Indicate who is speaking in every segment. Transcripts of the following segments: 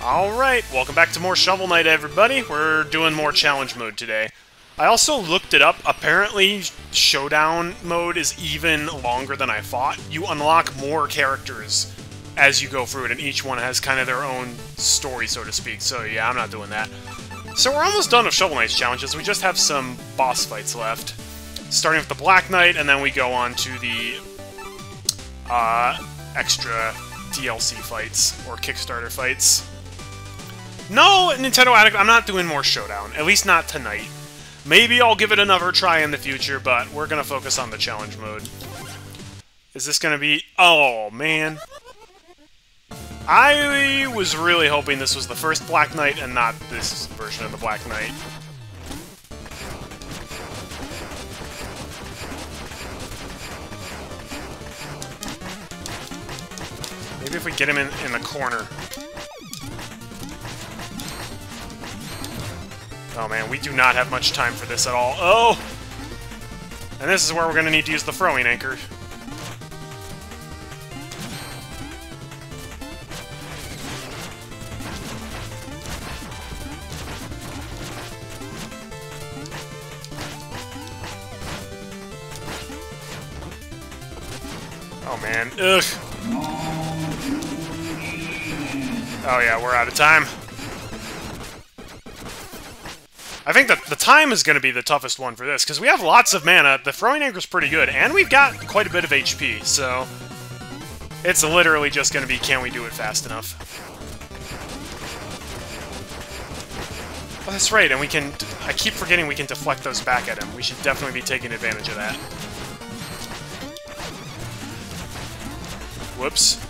Speaker 1: Alright, welcome back to more Shovel Knight, everybody. We're doing more challenge mode today. I also looked it up. Apparently, Showdown mode is even longer than I thought. You unlock more characters as you go through it, and each one has kind of their own story, so to speak. So yeah, I'm not doing that. So we're almost done with Shovel Knight's challenges. We just have some boss fights left. Starting with the Black Knight, and then we go on to the uh, extra DLC fights, or Kickstarter fights. No, Nintendo Addict, I'm not doing more Showdown. At least not tonight. Maybe I'll give it another try in the future, but we're going to focus on the challenge mode. Is this going to be... Oh, man. I was really hoping this was the first Black Knight and not this version of the Black Knight. Maybe if we get him in, in the corner. Oh man, we do not have much time for this at all. Oh! And this is where we're going to need to use the throwing anchor. Oh man, ugh. Oh yeah, we're out of time. I think that the time is going to be the toughest one for this, because we have lots of mana, the throwing anchor is pretty good, and we've got quite a bit of HP, so... It's literally just going to be, can we do it fast enough? Oh, that's right, and we can... I keep forgetting we can deflect those back at him. We should definitely be taking advantage of that. Whoops.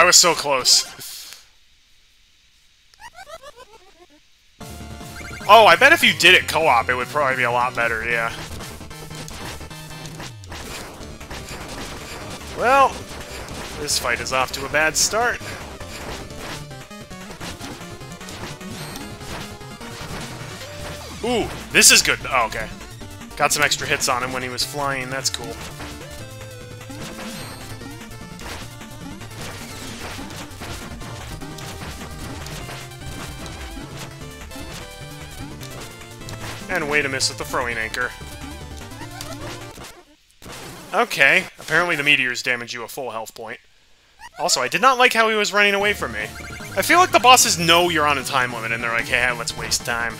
Speaker 1: I was so close. Oh, I bet if you did it co-op, it would probably be a lot better, yeah. Well, this fight is off to a bad start. Ooh, this is good. Oh, okay. Got some extra hits on him when he was flying. That's cool. And way to miss with the throwing anchor. Okay, apparently the meteors damage you a full health point. Also, I did not like how he was running away from me. I feel like the bosses know you're on a time limit, and they're like, hey, let's waste time.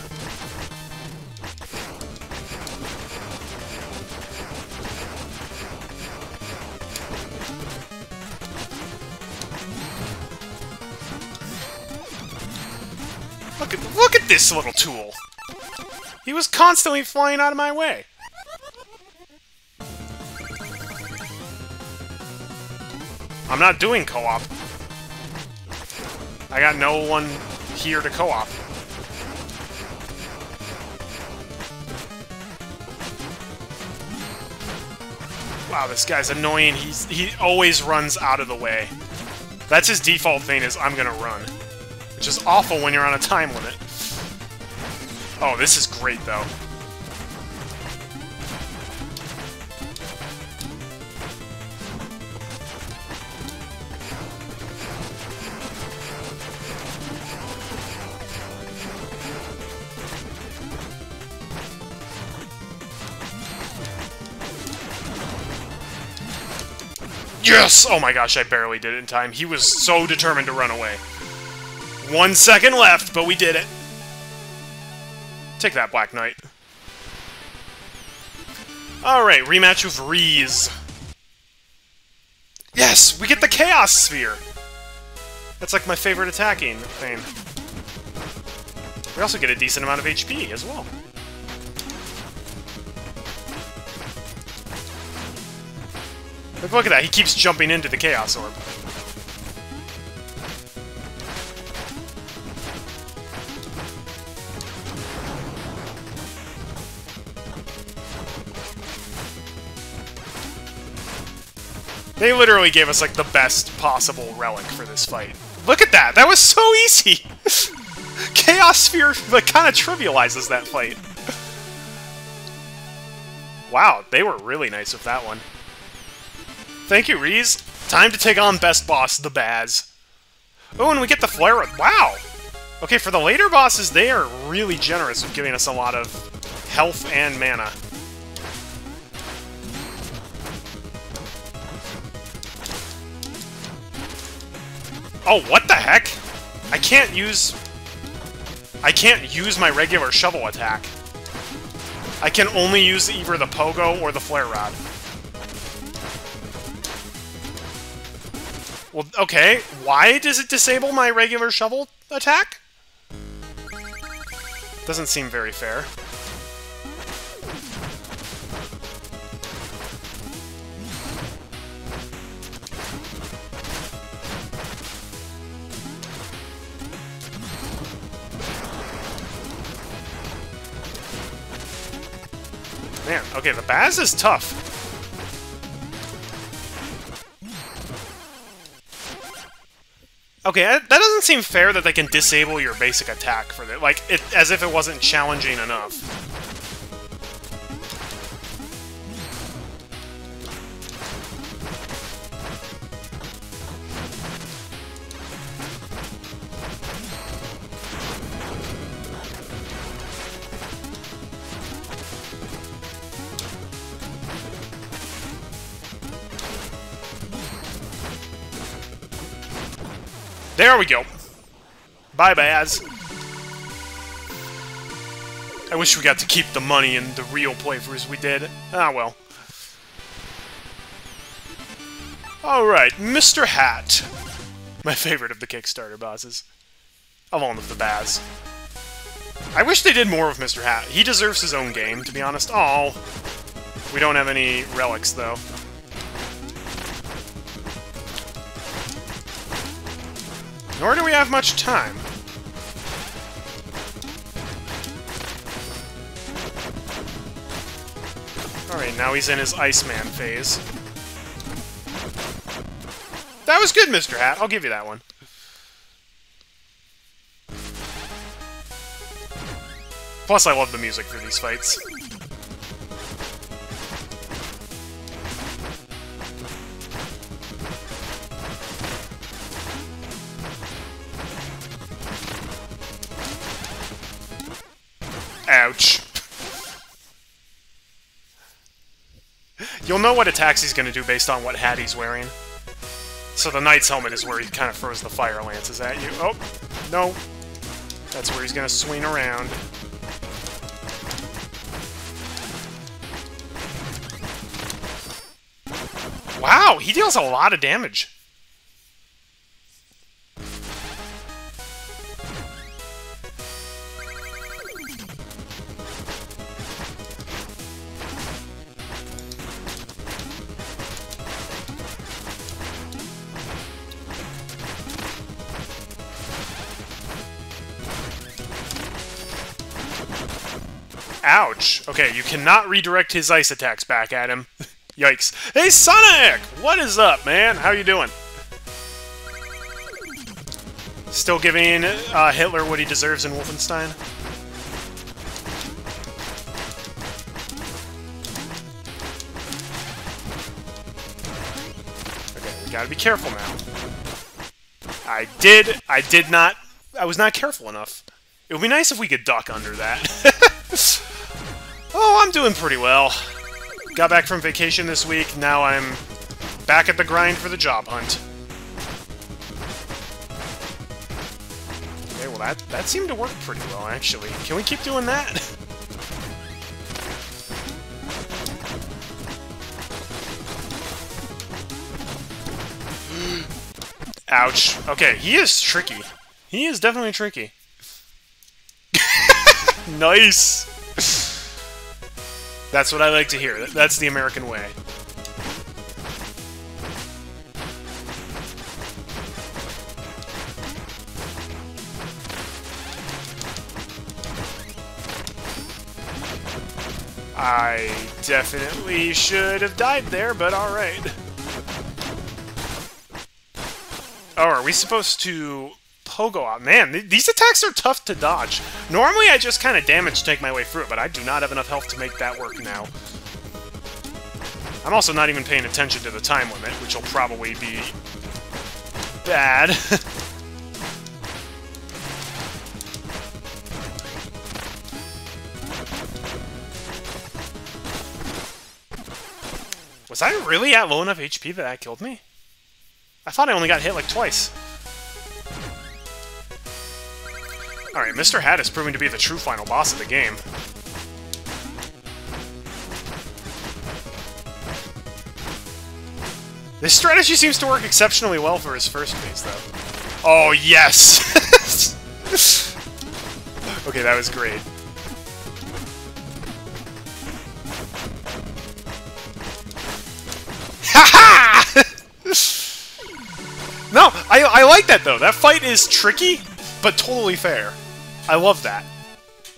Speaker 1: Look at, look at this little tool! He was constantly flying out of my way. I'm not doing co-op. I got no one here to co-op. Wow, this guy's annoying. He's he always runs out of the way. That's his default thing is I'm gonna run. Which is awful when you're on a time limit. Oh, this is great, though. Yes! Oh my gosh, I barely did it in time. He was so determined to run away. One second left, but we did it. Take that, Black Knight. Alright, rematch with Reese. Yes! We get the Chaos Sphere! That's like my favorite attacking thing. We also get a decent amount of HP as well. Look, look at that, he keeps jumping into the Chaos Orb. They literally gave us, like, the best possible relic for this fight. Look at that! That was so easy! Chaos Sphere, like, kind of trivializes that fight. Wow, they were really nice with that one. Thank you, Reese. Time to take on Best Boss, the Baz. Oh, and we get the Flare... Wow! Okay, for the later bosses, they are really generous with giving us a lot of health and mana. Oh, what the heck? I can't use... I can't use my regular shovel attack. I can only use either the Pogo or the Flare Rod. Well, okay. Why does it disable my regular shovel attack? Doesn't seem very fair. Man, okay, the Baz is tough. Okay, that doesn't seem fair that they can disable your basic attack for that. Like, it, as if it wasn't challenging enough. There we go. Bye, Baz. I wish we got to keep the money in the real playthroughs we did. Ah, well. Alright, Mr. Hat. My favorite of the Kickstarter bosses. Of all of the Baz. I wish they did more of Mr. Hat. He deserves his own game, to be honest. Oh, we don't have any relics, though. Nor do we have much time. Alright, now he's in his Iceman phase. That was good, Mr. Hat. I'll give you that one. Plus, I love the music for these fights. Ouch. You'll know what attacks he's going to do based on what hat he's wearing. So the Knight's Helmet is where he kind of throws the fire lances at you. Oh, no. That's where he's going to swing around. Wow, he deals a lot of damage. Okay, you cannot redirect his ice attacks back at him. Yikes. Hey, Sonic! What is up, man? How you doing? Still giving uh, Hitler what he deserves in Wolfenstein? Okay, we gotta be careful now. I did, I did not, I was not careful enough. It would be nice if we could duck under that. Oh, I'm doing pretty well. Got back from vacation this week, now I'm back at the grind for the job hunt. Okay, well that, that seemed to work pretty well, actually. Can we keep doing that? Ouch. Okay, he is tricky. He is definitely tricky. nice! That's what I like to hear. That's the American way. I definitely should have died there, but alright. Oh, are we supposed to pogo out? Man, th these attacks are tough to dodge. Normally, I just kind of damage take my way through it, but I do not have enough health to make that work now. I'm also not even paying attention to the time limit, which will probably be bad. Was I really at low enough HP that that killed me? I thought I only got hit like twice. Alright, Mr. Hat is proving to be the true final boss of the game. This strategy seems to work exceptionally well for his first phase, though. Oh, yes! okay, that was great. no, I, I like that, though. That fight is tricky, but totally fair. I love that.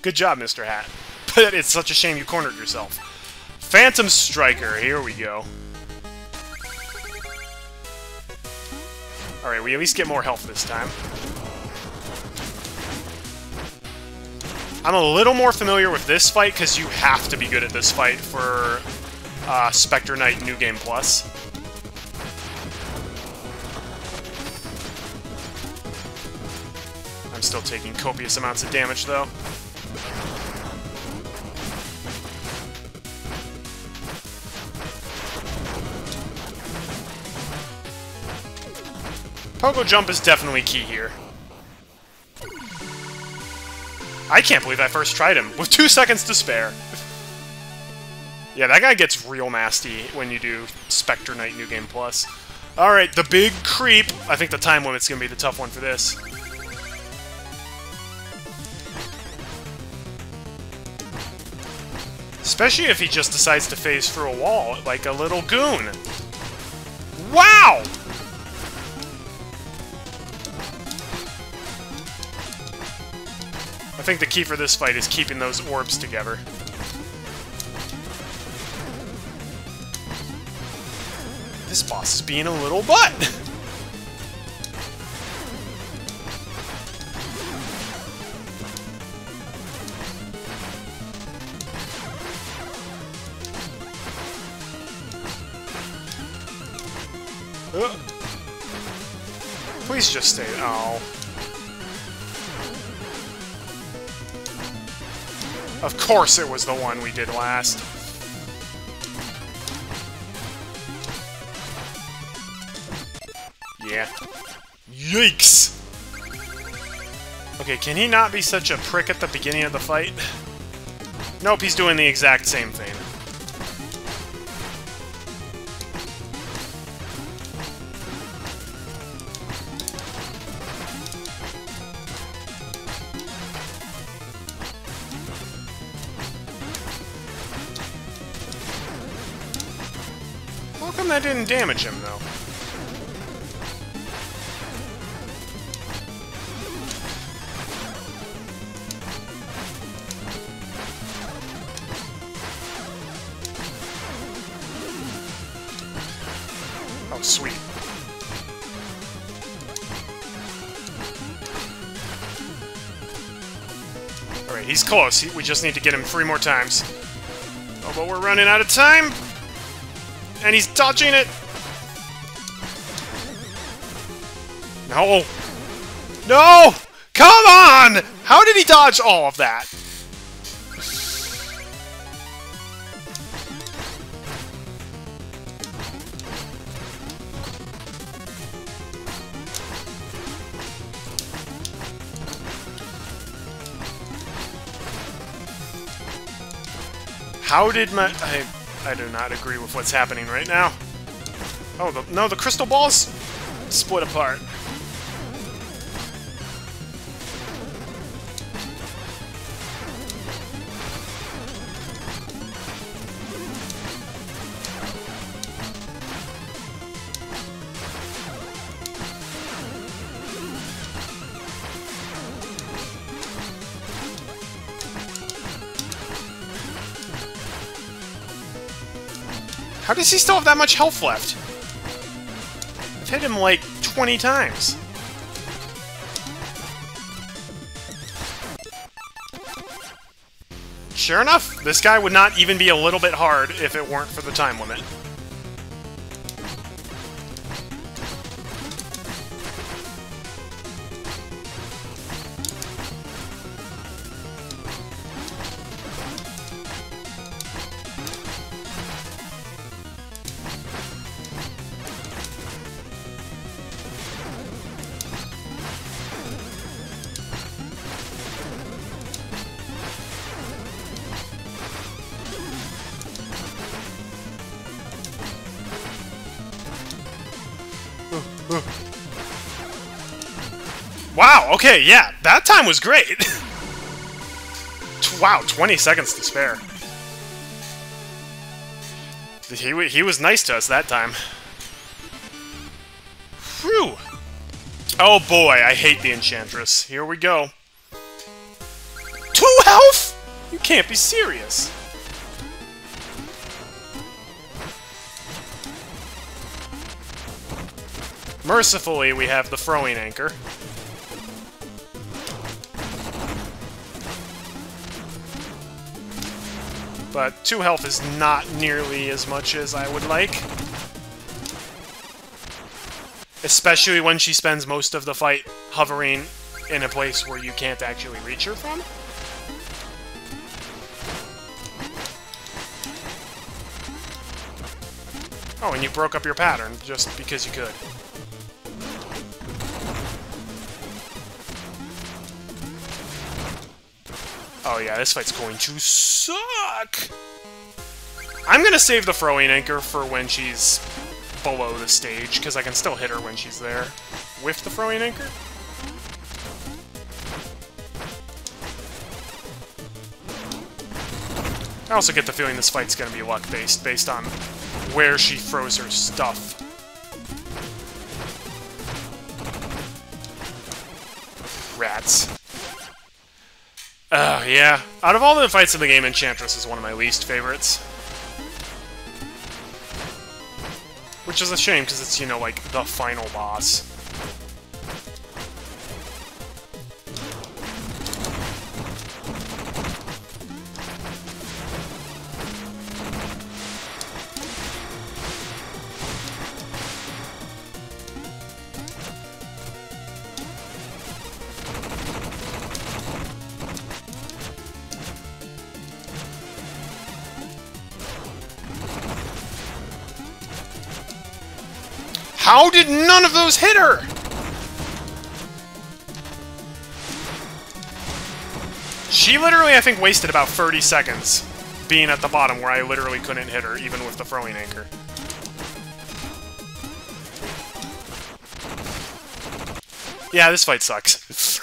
Speaker 1: Good job, Mr. Hat. But it's such a shame you cornered yourself. Phantom Striker, here we go. Alright, we at least get more health this time. I'm a little more familiar with this fight, because you have to be good at this fight for uh, Spectre Knight New Game Plus. Still taking copious amounts of damage, though. Pogo Jump is definitely key here. I can't believe I first tried him, with two seconds to spare. yeah, that guy gets real nasty when you do Spectre Knight New Game Plus. Alright, the big creep. I think the time limit's gonna be the tough one for this. Especially if he just decides to phase through a wall, like a little goon. Wow! I think the key for this fight is keeping those orbs together. This boss is being a little butt! Please just stay. Oh. Of course it was the one we did last. Yeah. Yikes! Okay, can he not be such a prick at the beginning of the fight? Nope, he's doing the exact same thing. That didn't damage him, though? Oh, sweet. Alright, he's close. we just need to get him three more times. Oh, but we're running out of time! And he's dodging it! No! No! Come on! How did he dodge all of that? How did my... I, I do not agree with what's happening right now. Oh, the, no, the crystal balls split apart. He still have that much health left? I've hit him like 20 times. Sure enough, this guy would not even be a little bit hard if it weren't for the time limit. Okay, yeah, that time was great. wow, 20 seconds to spare. He, he was nice to us that time. Whew! Oh boy, I hate the Enchantress. Here we go. Two health?! You can't be serious. Mercifully, we have the throwing anchor. But 2 health is not nearly as much as I would like. Especially when she spends most of the fight hovering in a place where you can't actually reach her from. Oh, and you broke up your pattern just because you could. Oh yeah, this fight's going to suck! I'm gonna save the throwing anchor for when she's below the stage, because I can still hit her when she's there. With the throwing anchor? I also get the feeling this fight's gonna be luck-based, based on where she throws her stuff. Rats. Uh, yeah. Out of all the fights in the game, Enchantress is one of my least favorites. Which is a shame, because it's, you know, like, the final boss. Did none of those hit her? She literally, I think, wasted about 30 seconds being at the bottom where I literally couldn't hit her, even with the throwing anchor. Yeah, this fight sucks.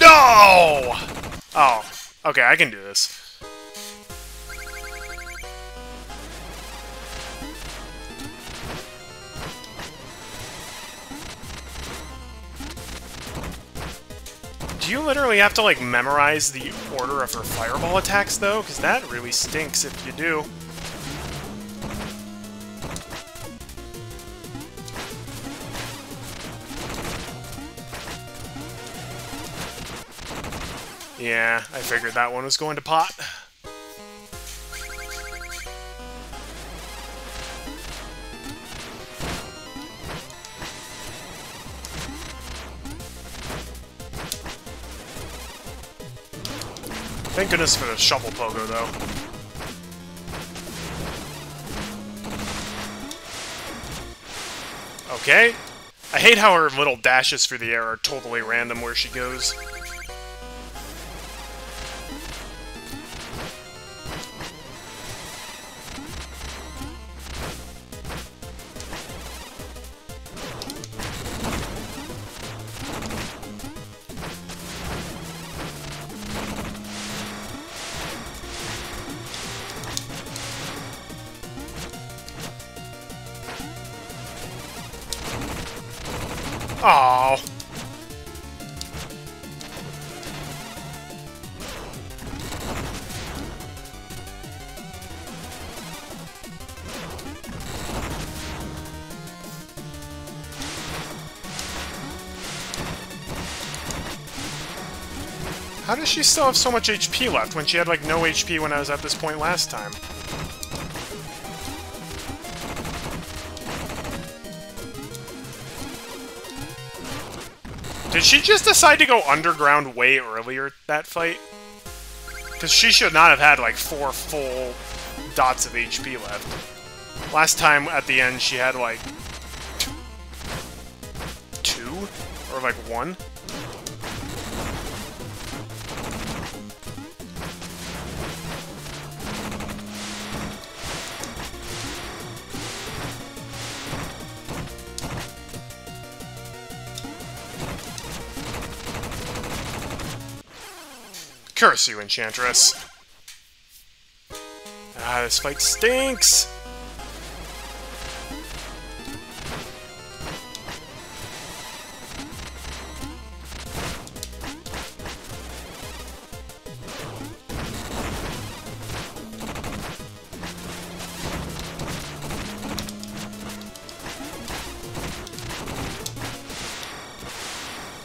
Speaker 1: No! Oh, okay, I can do this. Do you have to, like, memorize the order of her fireball attacks, though? Because that really stinks if you do. Yeah, I figured that one was going to pot. Thank goodness for the shovel pogo, though. Okay. I hate how her little dashes through the air are totally random where she goes. She still have so much HP left when she had like no HP when I was at this point last time? Did she just decide to go underground way earlier that fight? Because she should not have had like four full dots of HP left. Last time at the end she had like two or like one. Curse you, Enchantress. Ah, this fight stinks!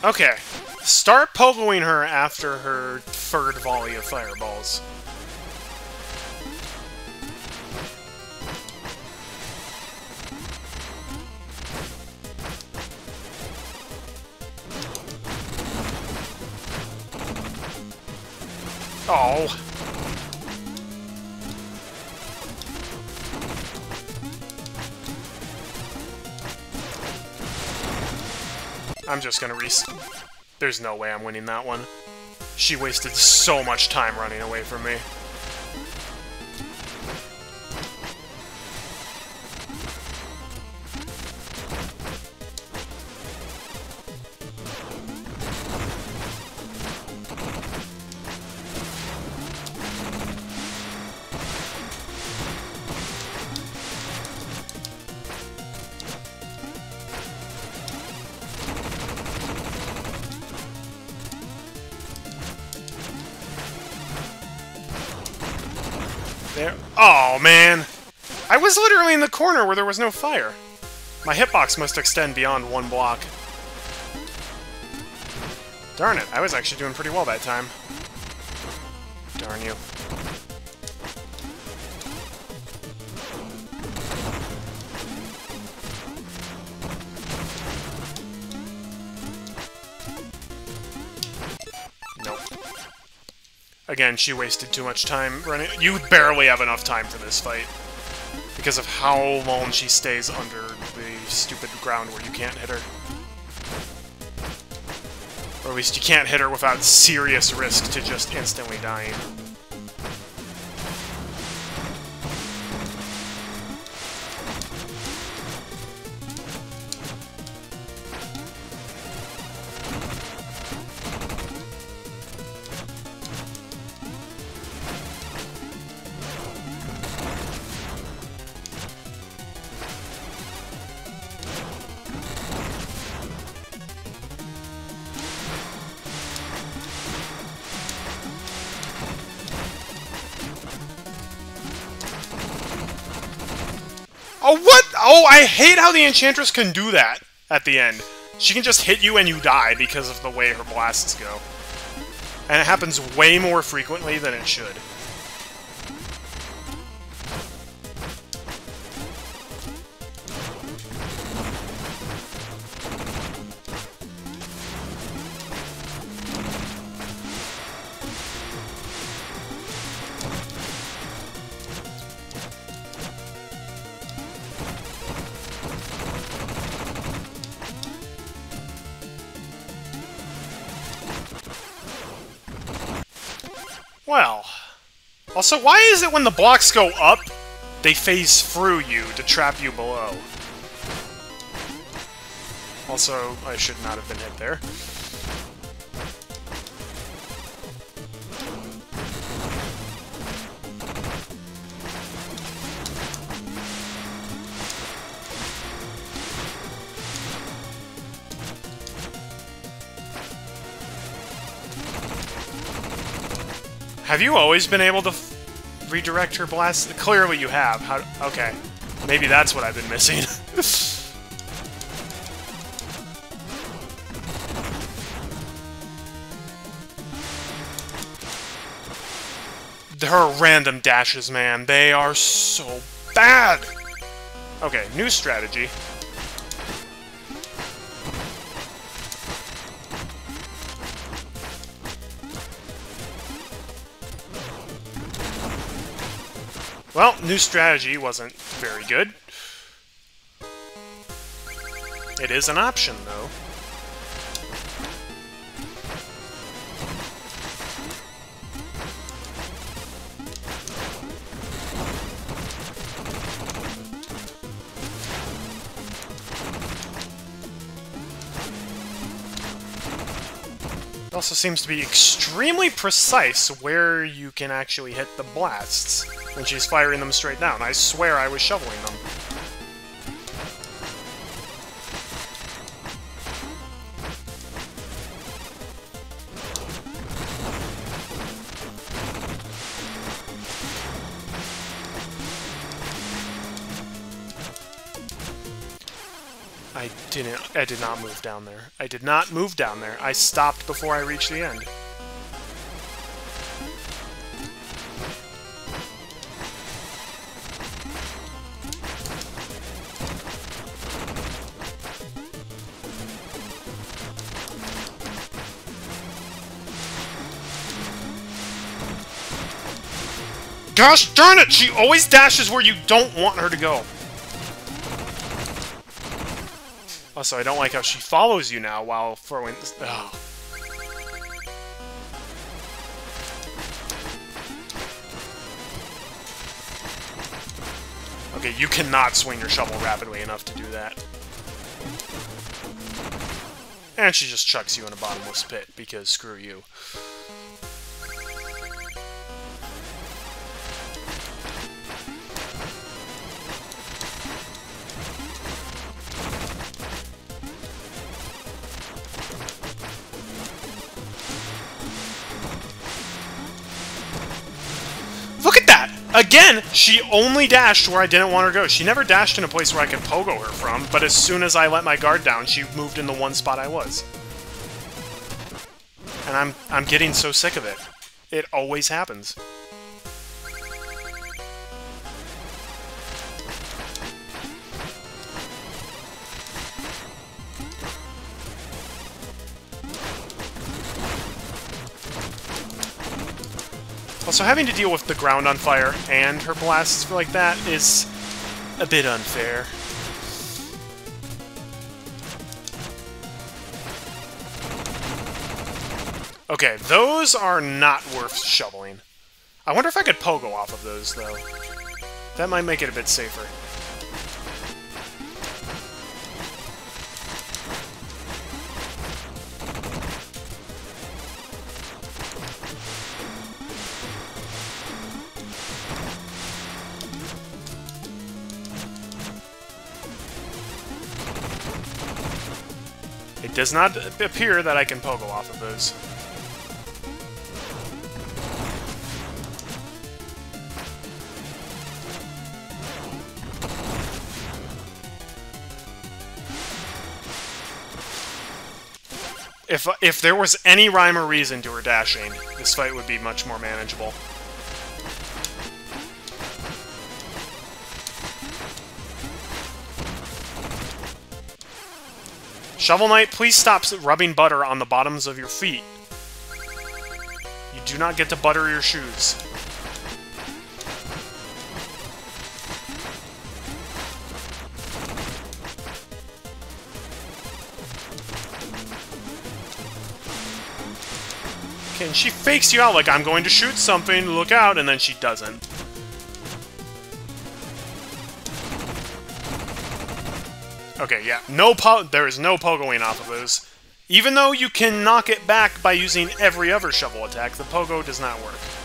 Speaker 1: Okay. Start pogoing her after her third volley of fireballs. Oh. I'm just gonna res- There's no way I'm winning that one. She wasted so much time running away from me. Corner where there was no fire. My hitbox must extend beyond one block. Darn it, I was actually doing pretty well that time. Darn you. Nope. Again, she wasted too much time running. You barely have enough time for this fight. Because of how long she stays under the stupid ground where you can't hit her. Or at least you can't hit her without serious risk to just instantly dying. Oh, what? Oh, I hate how the Enchantress can do that at the end. She can just hit you and you die because of the way her blasts go. And it happens way more frequently than it should. Also, why is it when the blocks go up, they phase through you to trap you below? Also, I should not have been hit there. Have you always been able to redirect her blast? Clearly you have. How? Okay. Maybe that's what I've been missing. her random dashes, man. They are so bad! Okay, new strategy. Well, new strategy wasn't very good. It is an option, though. It also seems to be extremely precise where you can actually hit the blasts when she's firing them straight down. I swear I was shoveling them. I didn't. I did not move down there. I did not move down there. I stopped before I reached the end. Gosh darn it! She always dashes where you don't want her to go. Also, I don't like how she follows you now while throwing... Oh. Okay, you cannot swing your shovel rapidly enough to do that. And she just chucks you in a bottomless pit, because screw you. Again, she only dashed where I didn't want her to go. She never dashed in a place where I could pogo her from, but as soon as I let my guard down, she moved in the one spot I was. And I'm I'm getting so sick of it. It always happens. Also, having to deal with the ground on fire and her blasts like that is a bit unfair. Okay, those are not worth shoveling. I wonder if I could pogo off of those, though. That might make it a bit safer. Does not appear that I can pogo off of those. If, if there was any rhyme or reason to her dashing, this fight would be much more manageable. Shovel Knight, please stop rubbing butter on the bottoms of your feet. You do not get to butter your shoes. And she fakes you out like, I'm going to shoot something, look out, and then she doesn't. Okay, yeah, no there is no pogoing off of those. Even though you can knock it back by using every other shovel attack, the pogo does not work.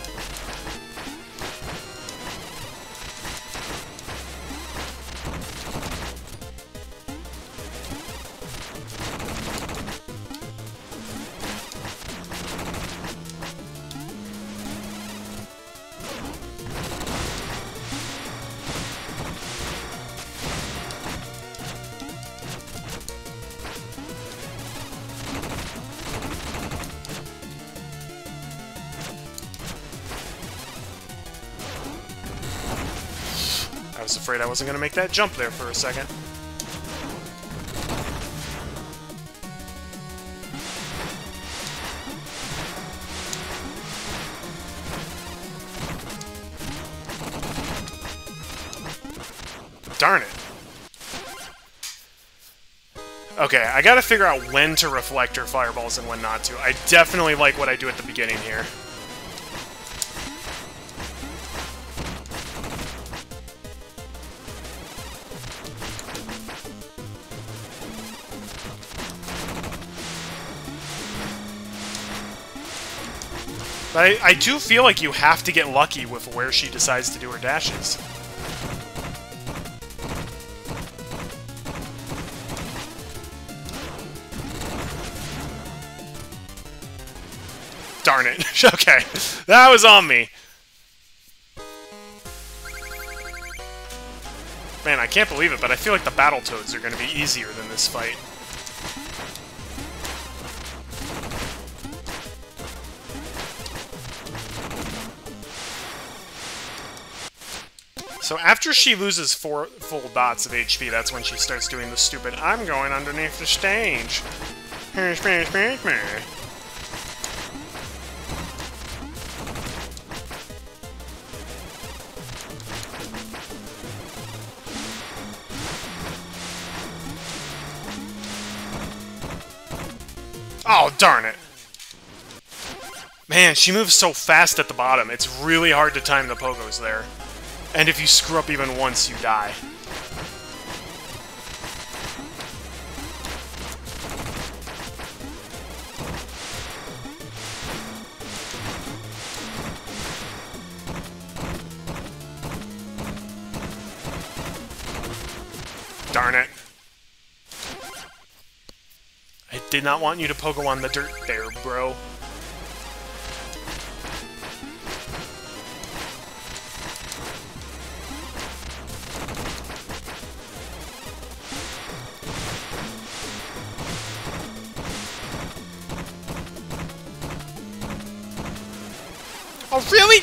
Speaker 1: Wasn't to make that jump there for a second. Darn it. Okay, I gotta figure out when to reflect her fireballs and when not to. I definitely like what I do at the beginning here. I, I do feel like you have to get lucky with where she decides to do her dashes. Darn it. okay, that was on me. Man, I can't believe it, but I feel like the Battle Battletoads are going to be easier than this fight. So after she loses four full dots of HP, that's when she starts doing the stupid, I'm going underneath the stage. Oh, darn it. Man, she moves so fast at the bottom. It's really hard to time the pogos there. And if you screw up even once, you die. Darn it. I did not want you to pogo on the dirt there, bro. Really?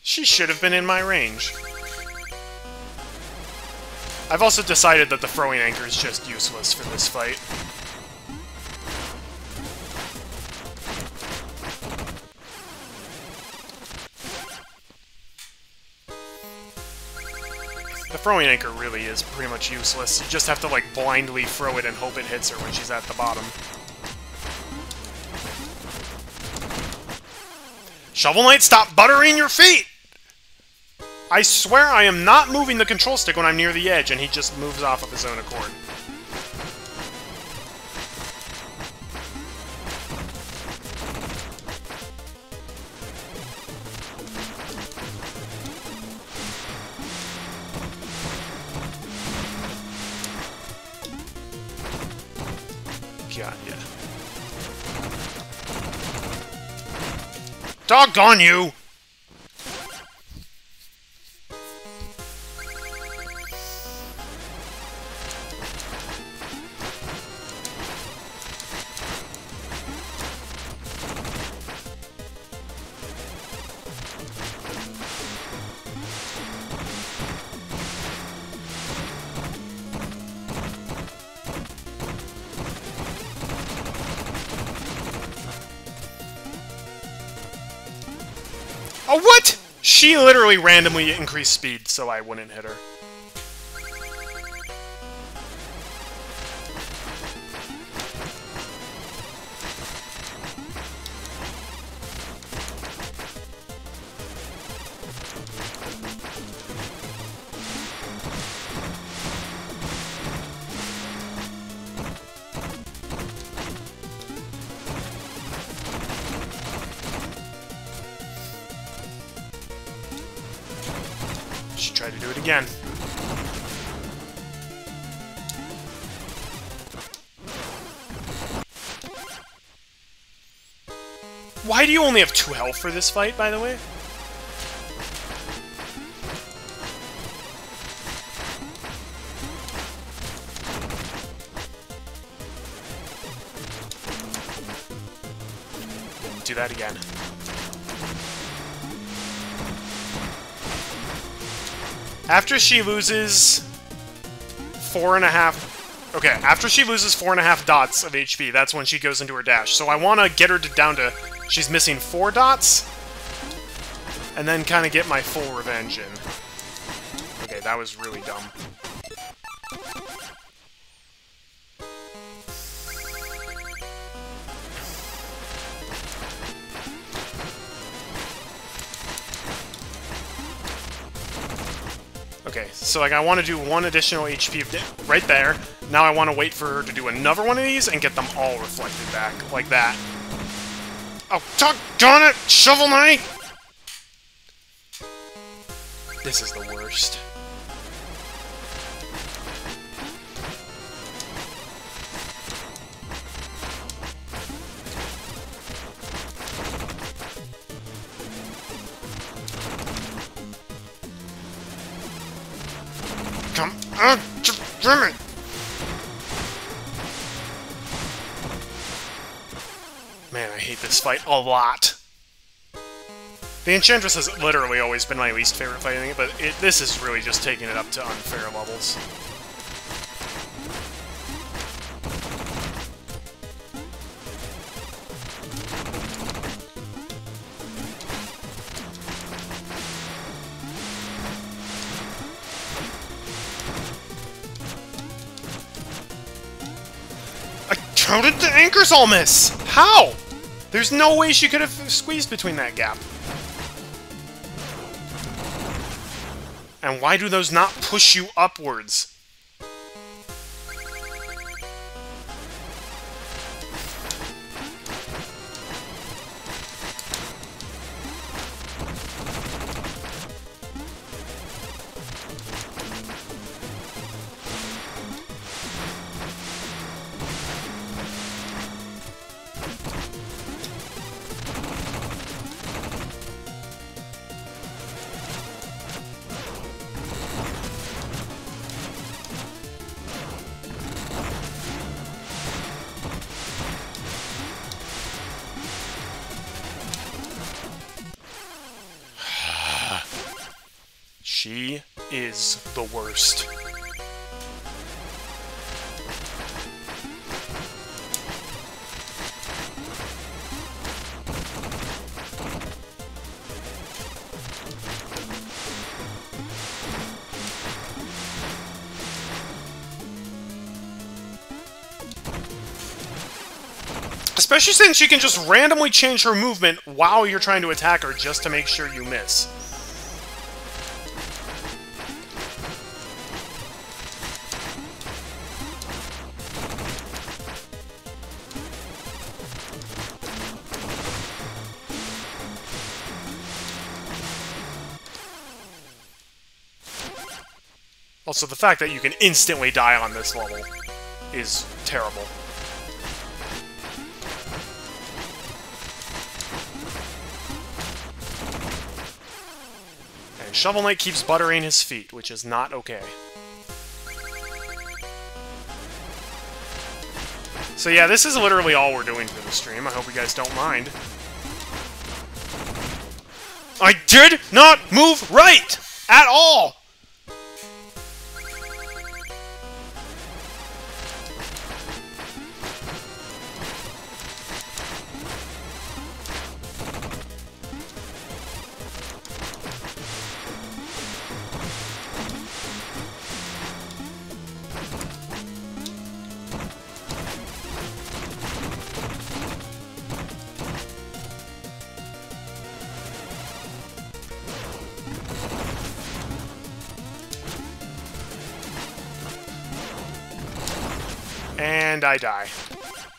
Speaker 1: She should have been in my range. I've also decided that the throwing anchor is just useless for this fight. The throwing anchor really is pretty much useless. You just have to, like, blindly throw it and hope it hits her when she's at the bottom. Shovel Knight, stop buttering your feet! I swear I am not moving the control stick when I'm near the edge, and he just moves off of his own accord. Doggone you! Literally randomly increased speed so I wouldn't hit her. Tried to do it again. Why do you only have two health for this fight, by the way? Do that again. After she loses four and a half... Okay, after she loses four and a half dots of HP, that's when she goes into her dash. So I want to get her to, down to... She's missing four dots. And then kind of get my full revenge in. Okay, that was really dumb. So like I want to do one additional HP right there. Now I want to wait for her to do another one of these and get them all reflected back, like that. Oh, darn it! Shovel Knight! This is the worst. Fight a lot. The Enchantress has literally always been my least favorite fighting, but it, this is really just taking it up to unfair levels. How did the anchors all miss? How? There's no way she could have squeezed between that gap. And why do those not push you upwards? Is the worst. Especially since she can just randomly change her movement while you're trying to attack her just to make sure you miss. Also, the fact that you can instantly die on this level is terrible. And Shovel Knight keeps buttering his feet, which is not okay. So yeah, this is literally all we're doing for the stream. I hope you guys don't mind. I did not move right! At all! I die.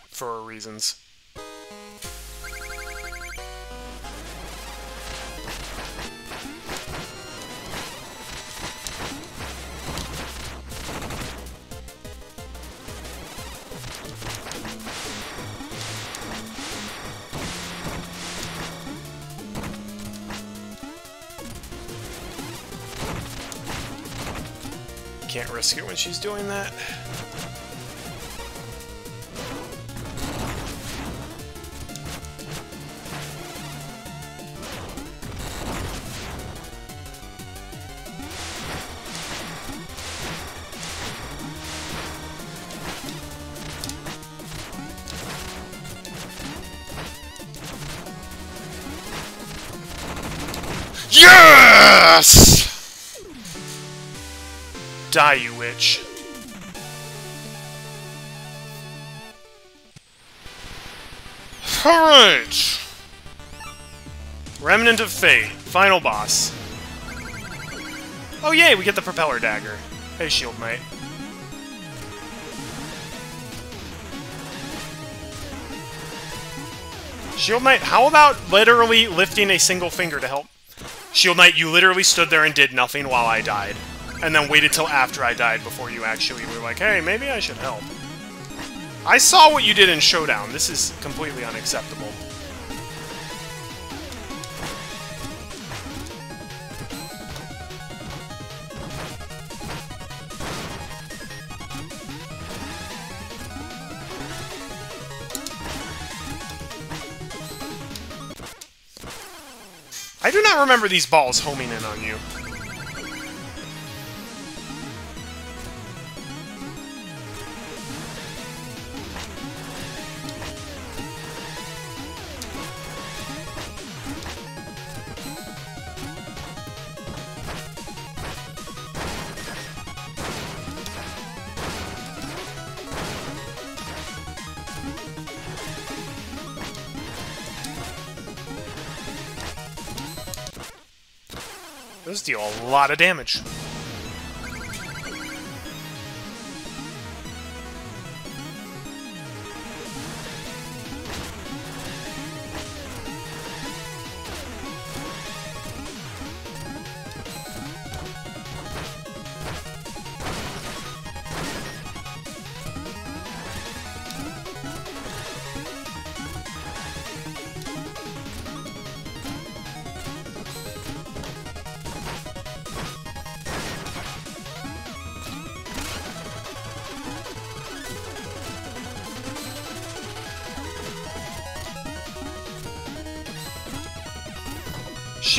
Speaker 1: For reasons. Can't risk it when she's doing that. Die, you witch. Alright! Remnant of Fate. Final boss. Oh yay, we get the propeller dagger. Hey, Shield Knight. Shield Knight, how about literally lifting a single finger to help? Shield Knight, you literally stood there and did nothing while I died. And then waited till after I died before you actually were like, hey, maybe I should help. I saw what you did in Showdown. This is completely unacceptable. I do not remember these balls homing in on you. Lot of damage.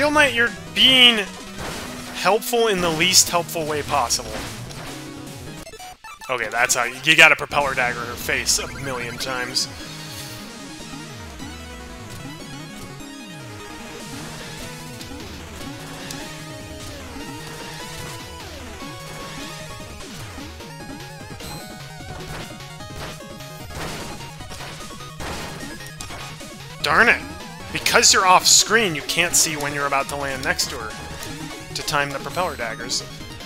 Speaker 1: Shield Knight, you're being helpful in the least helpful way possible. Okay, that's how you, you got a propeller dagger in her face a million times. Darn it! Because you're off screen, you can't see when you're about to land next to her to time the propeller daggers.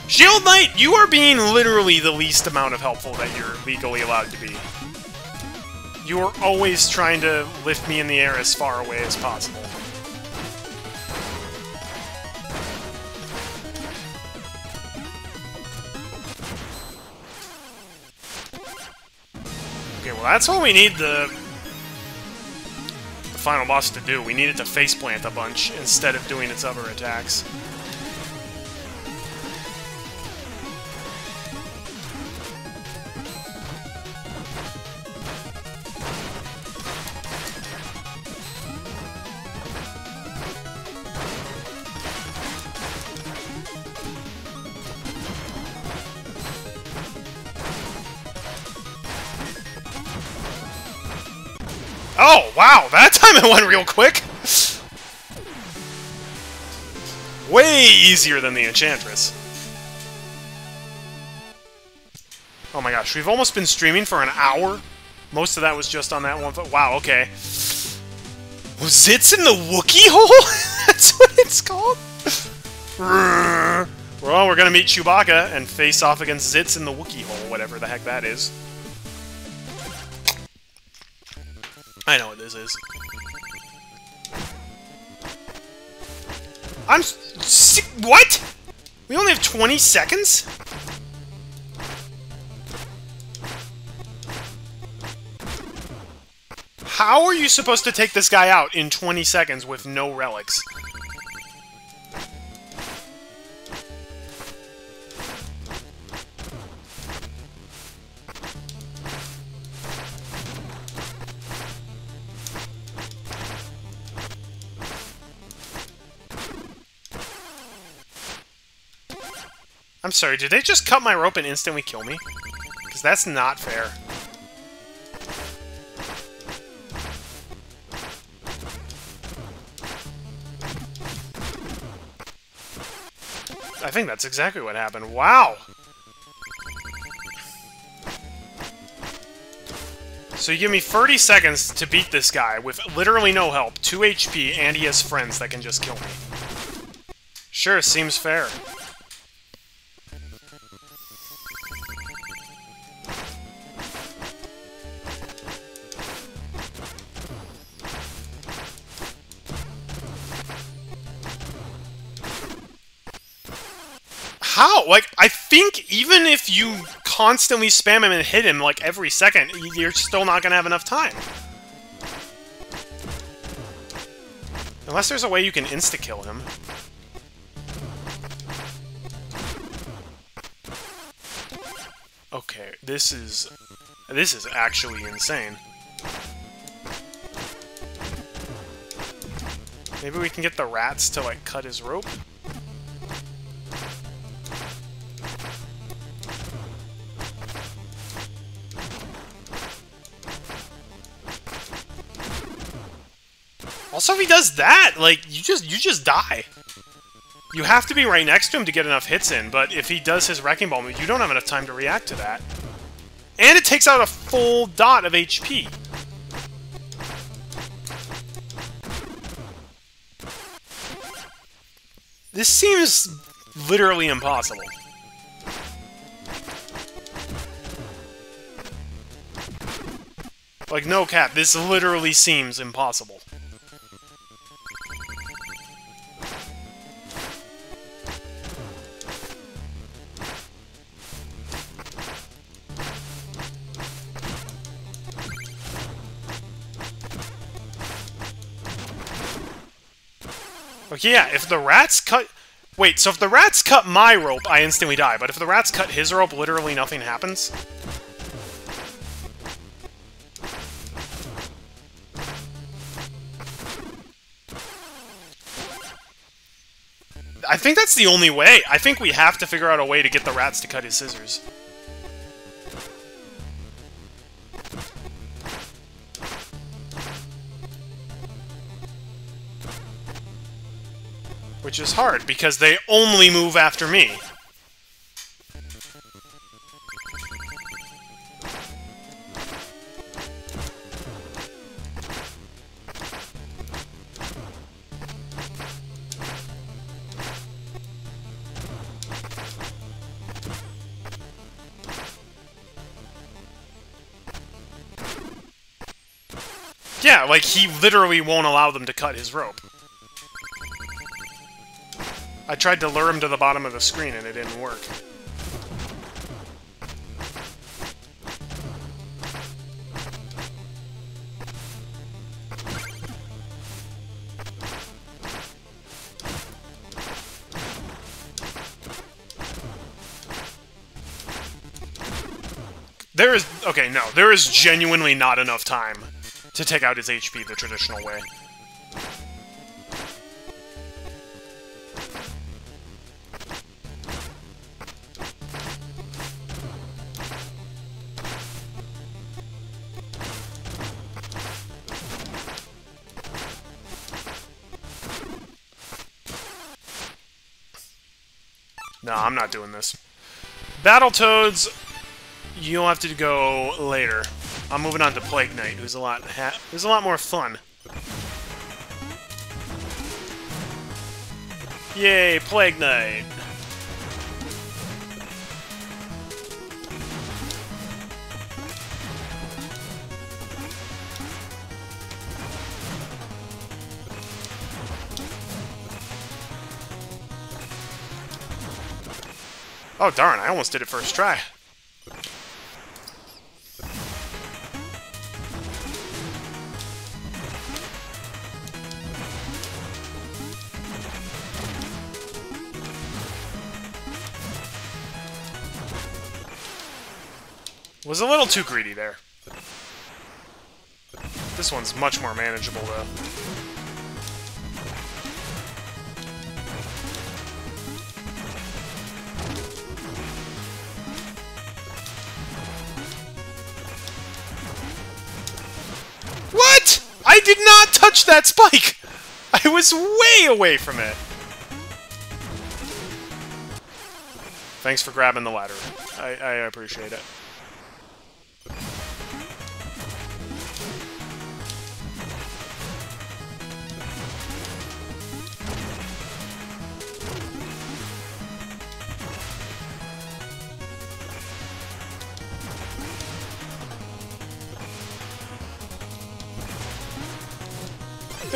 Speaker 1: Shield Knight, you are being literally the least amount of helpful that you're legally allowed to be. You are always trying to lift me in the air as far away as possible. Okay, well that's what we need the final boss to do. We need it to faceplant a bunch instead of doing its other attacks. Wow, that time it went real quick! Way easier than the Enchantress. Oh my gosh, we've almost been streaming for an hour? Most of that was just on that one, but wow, okay. Was it's in the Wookiee hole? That's what it's called? well, we're gonna meet Chewbacca and face off against Zitz in the Wookiee hole, whatever the heck that is. I know what this is. I'm... What? We only have 20 seconds? How are you supposed to take this guy out in 20 seconds with no relics? I'm sorry, did they just cut my rope and instantly kill me? Because that's not fair. I think that's exactly what happened. Wow! So you give me 30 seconds to beat this guy with literally no help, 2 HP, and he has friends that can just kill me. Sure, seems fair. If you constantly spam him and hit him like every second, you're still not gonna have enough time. Unless there's a way you can insta-kill him. Okay, this is... This is actually insane. Maybe we can get the rats to, like, cut his rope? Also, if he does that, like, you just you just die. You have to be right next to him to get enough hits in, but if he does his Wrecking Ball move, you don't have enough time to react to that. And it takes out a full dot of HP. This seems literally impossible. Like, no cap, this literally seems impossible. Okay, yeah, if the rats cut... Wait, so if the rats cut my rope, I instantly die, but if the rats cut his rope, literally nothing happens? I think that's the only way. I think we have to figure out a way to get the rats to cut his scissors. Which is hard, because they only move after me. Yeah, like, he literally won't allow them to cut his rope. I tried to lure him to the bottom of the screen and it didn't work. There is... Okay, no. There is genuinely not enough time to take out his HP the traditional way. I'm not doing this. Battletoads, you'll have to go later. I'm moving on to Plague Knight, who's a lot who's a lot more fun. Yay, Plague Knight! Oh darn, I almost did it first try. Was a little too greedy there. This one's much more manageable, though. Not touch that spike! I was way away from it! Thanks for grabbing the ladder. I, I appreciate it.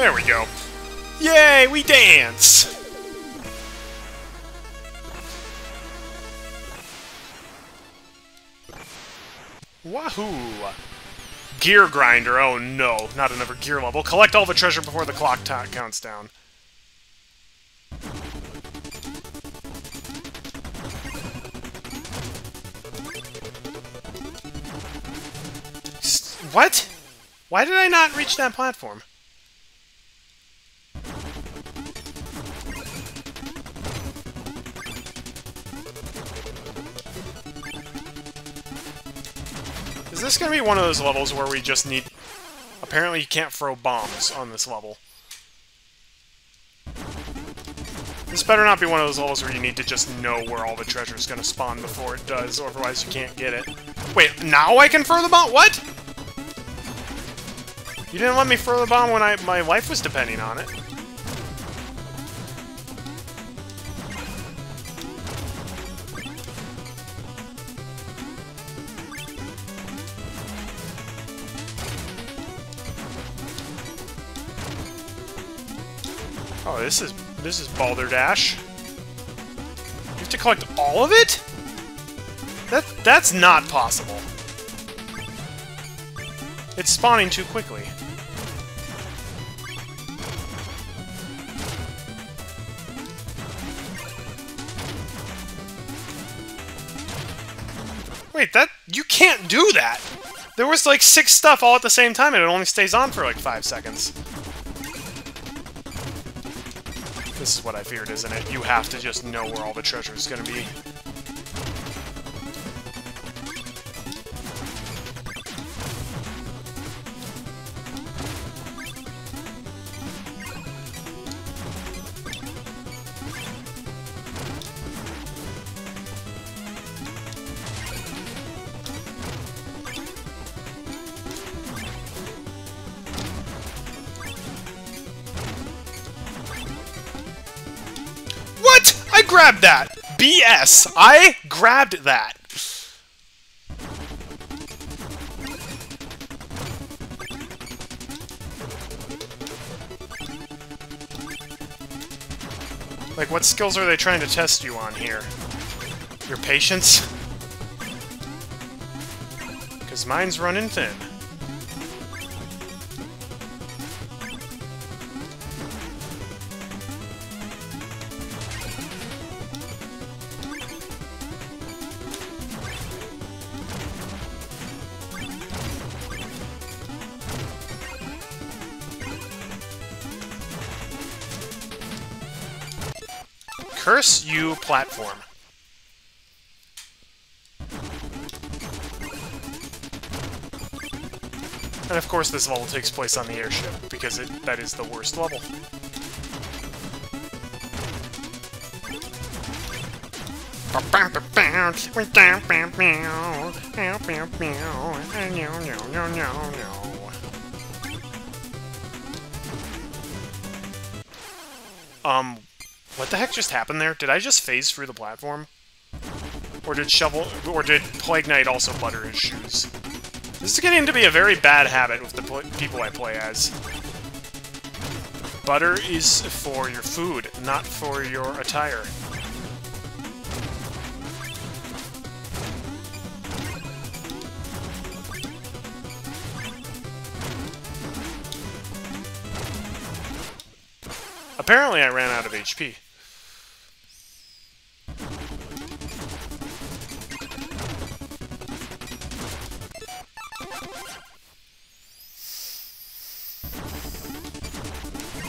Speaker 1: There we go. Yay, we dance! Wahoo! Gear grinder, oh no, not another gear level. Collect all the treasure before the clock counts down. What? Why did I not reach that platform? This is gonna be one of those levels where we just need... Apparently you can't throw bombs on this level. This better not be one of those levels where you need to just know where all the treasure is gonna spawn before it does, or otherwise you can't get it. Wait, now I can throw the bomb? What? You didn't let me throw the bomb when I my life was depending on it. This is this is Balderdash. You have to collect all of it? That that's not possible. It's spawning too quickly. Wait, that... You can't do that! There was like six stuff all at the same time and it only stays on for like five seconds. This is what I feared, isn't it? You have to just know where all the treasure is going to be. BS! I grabbed that! Like, what skills are they trying to test you on here? Your patience? Because mine's running thin. Curse you, platform. And of course this level takes place on the airship, because it, that is the worst level. Um, what the heck just happened there? Did I just phase through the platform? Or did Shovel... or did Plague Knight also butter his shoes? This is getting to be a very bad habit with the people I play as. Butter is for your food, not for your attire. Apparently I ran out of HP.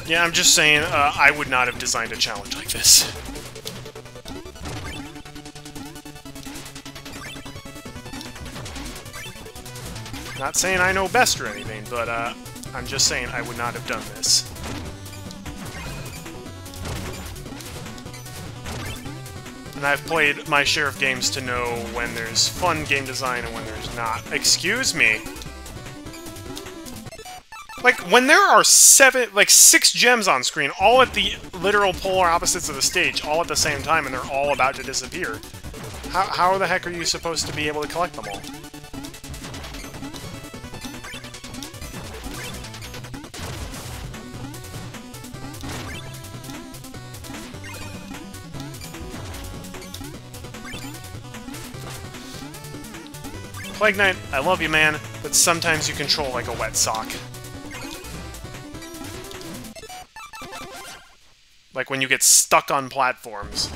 Speaker 1: Yeah, I'm just saying, uh, I would not have designed a challenge like this. Not saying I know best or anything, but uh, I'm just saying I would not have done this. And I've played my share of games to know when there's fun game design and when there's not. Excuse me. Like, when there are seven, like, six gems on screen, all at the literal polar opposites of the stage, all at the same time, and they're all about to disappear, how, how the heck are you supposed to be able to collect them all? Plague Knight, I love you, man, but sometimes you control like a wet sock. Like when you get stuck on platforms.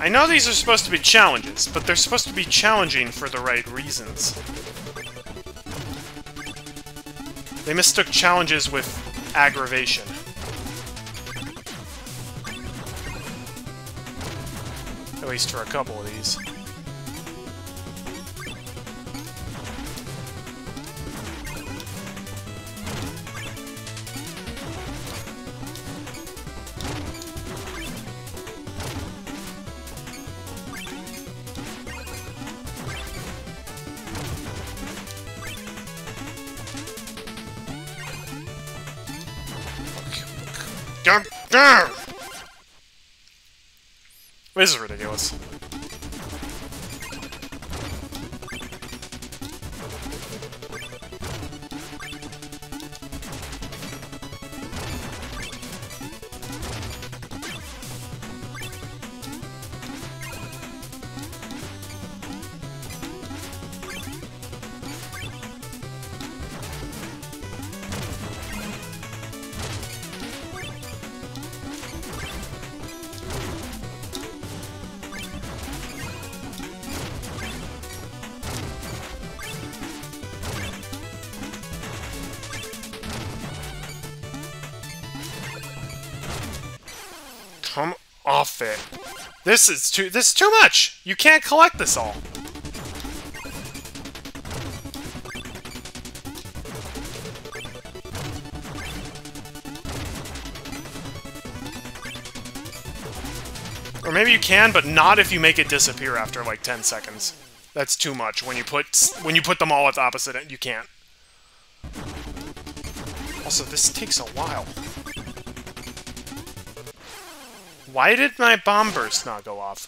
Speaker 1: I know these are supposed to be challenges, but they're supposed to be challenging for the right reasons. They mistook challenges with aggravation. At least for a couple of these. This is ridiculous. This is too- this is too much! You can't collect this all! Or maybe you can, but not if you make it disappear after like 10 seconds. That's too much. When you put when you put them all at the opposite end, you can't. Also, this takes a while. Why did my bomb burst not go off?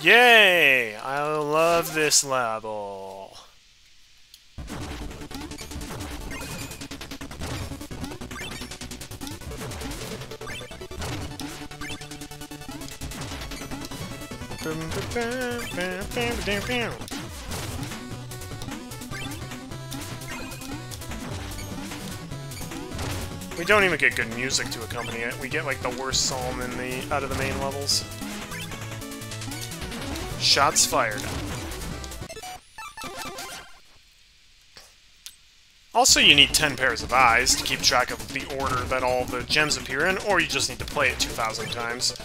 Speaker 1: Yay! I love this level. We don't even get good music to accompany it. We get like the worst psalm in the out of the main levels. Shots fired. Also, you need 10 pairs of eyes to keep track of the order that all the gems appear in, or you just need to play it 2,000 times.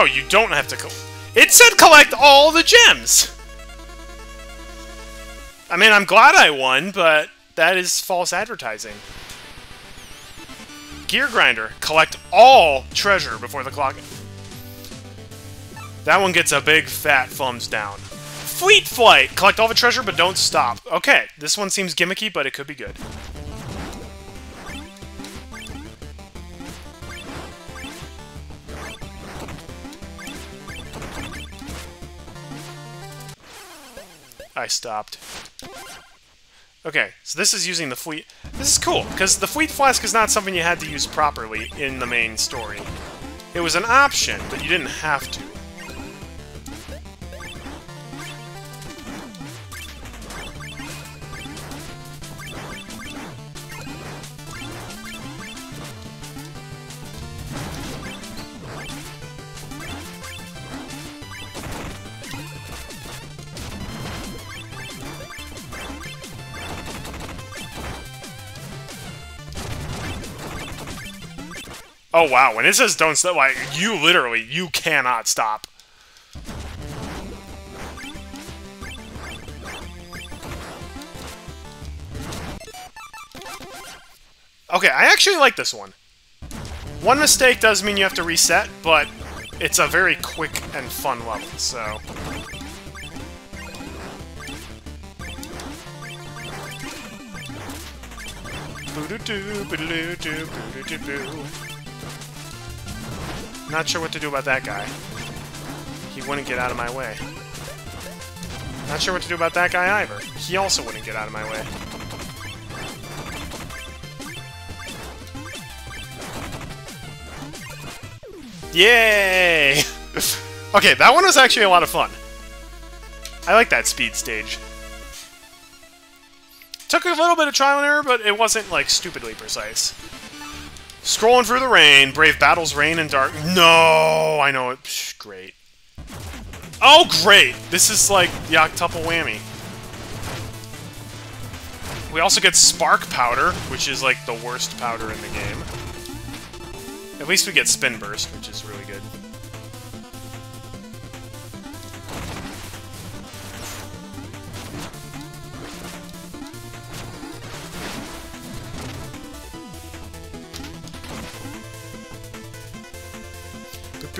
Speaker 1: Oh, you don't have to It said collect all the gems! I mean, I'm glad I won, but that is false advertising. Gear Grinder. Collect all treasure before the clock... That one gets a big fat thumbs down. Fleet Flight! Collect all the treasure, but don't stop. Okay, this one seems gimmicky, but it could be good. I stopped. Okay, so this is using the fleet... This is cool, because the fleet flask is not something you had to use properly in the main story. It was an option, but you didn't have to. Oh wow, when it says don't stop, like, you literally, you cannot stop. Okay, I actually like this one. One mistake does mean you have to reset, but it's a very quick and fun level, so... Not sure what to do about that guy. He wouldn't get out of my way. Not sure what to do about that guy either. He also wouldn't get out of my way. Yay! okay, that one was actually a lot of fun. I like that speed stage. Took a little bit of trial and error, but it wasn't, like, stupidly precise. Scrolling through the rain, brave battles rain and dark. No, I know it. Psh, great. Oh, great! This is like the octuple whammy. We also get Spark Powder, which is like the worst powder in the game. At least we get Spin Burst, which is really good.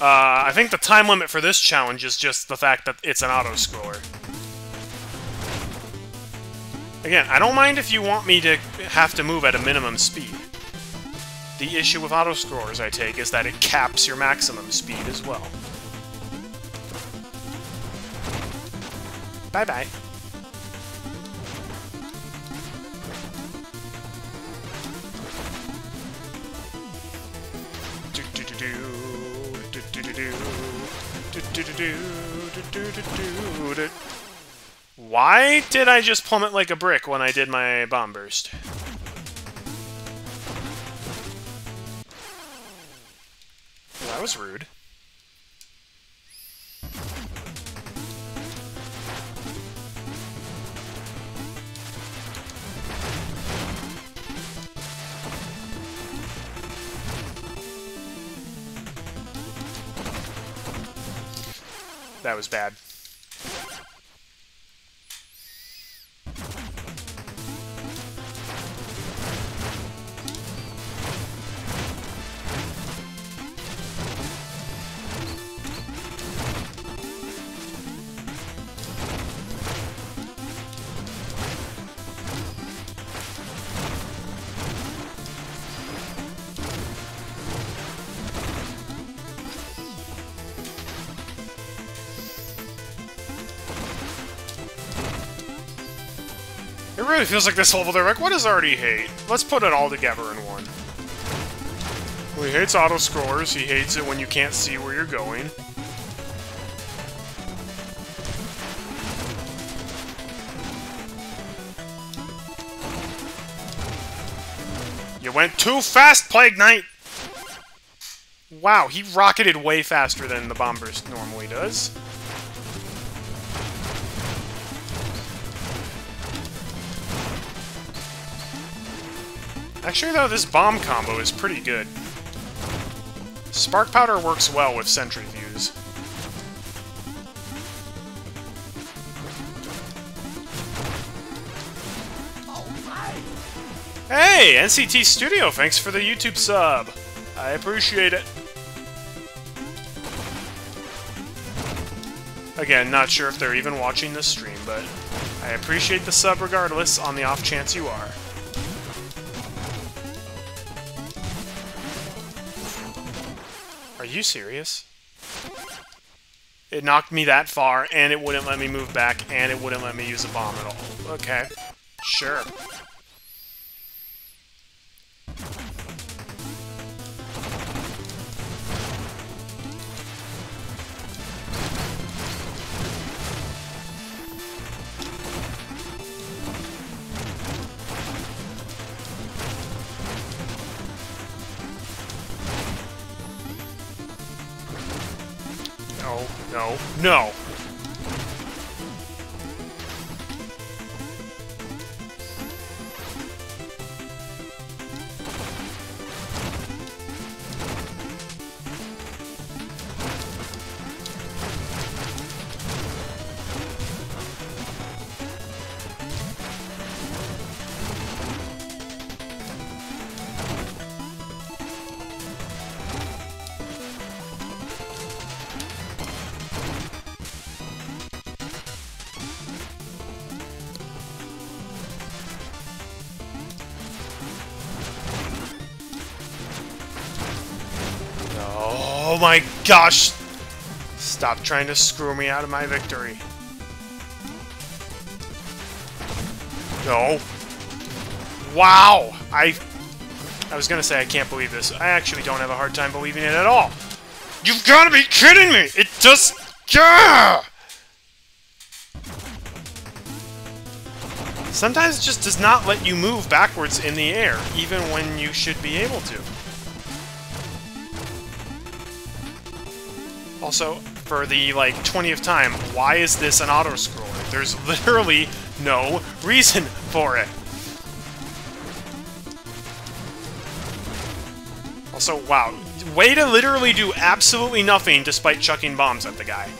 Speaker 1: Uh, I think the time limit for this challenge is just the fact that it's an auto-scroller. Again, I don't mind if you want me to have to move at a minimum speed. The issue with auto-scrollers, I take, is that it caps your maximum speed as well. Bye-bye. Why did I just plummet like a brick when I did my bomb burst? Well, that was rude. That was bad. Really feels like this level they're like, what is already hate? Let's put it all together in one. Well, he hates auto-scrollers. He hates it when you can't see where you're going. You went too fast, Plague Knight! Wow, he rocketed way faster than the Bombers normally does. Actually, though, this bomb combo is pretty good. Spark Powder works well with Sentry Views. Hey, NCT Studio, thanks for the YouTube sub. I appreciate it. Again, not sure if they're even watching this stream, but I appreciate the sub regardless on the off chance you are. Are you serious? It knocked me that far, and it wouldn't let me move back, and it wouldn't let me use a bomb at all. Okay. Sure. My gosh! Stop trying to screw me out of my victory. No. Wow! I... I was gonna say I can't believe this. I actually don't have a hard time believing it at all. You've gotta be kidding me! It just... Yeah! Sometimes it just does not let you move backwards in the air, even when you should be able to. Also, for the, like, 20th time, why is this an auto-scroller? There's literally no reason for it. Also, wow. Way to literally do absolutely nothing despite chucking bombs at the guy.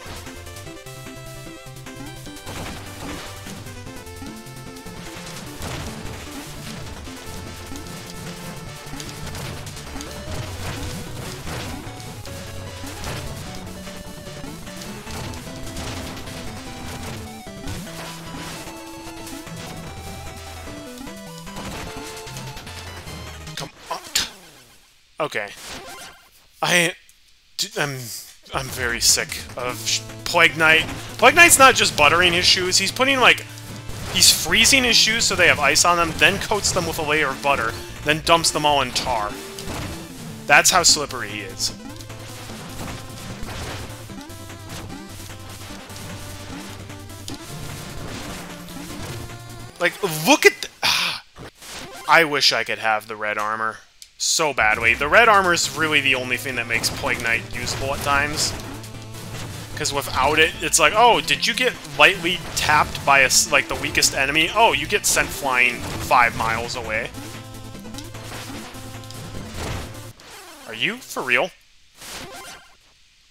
Speaker 1: Okay. I... I'm... I'm very sick of Plague Knight. Plague Knight's not just buttering his shoes, he's putting, like... He's freezing his shoes so they have ice on them, then coats them with a layer of butter, then dumps them all in tar. That's how slippery he is. Like, look at... I wish I could have the red armor. So badly. The red armor is really the only thing that makes Plague Knight usable at times. Because without it, it's like, oh, did you get lightly tapped by a like the weakest enemy? Oh, you get sent flying five miles away. Are you for real?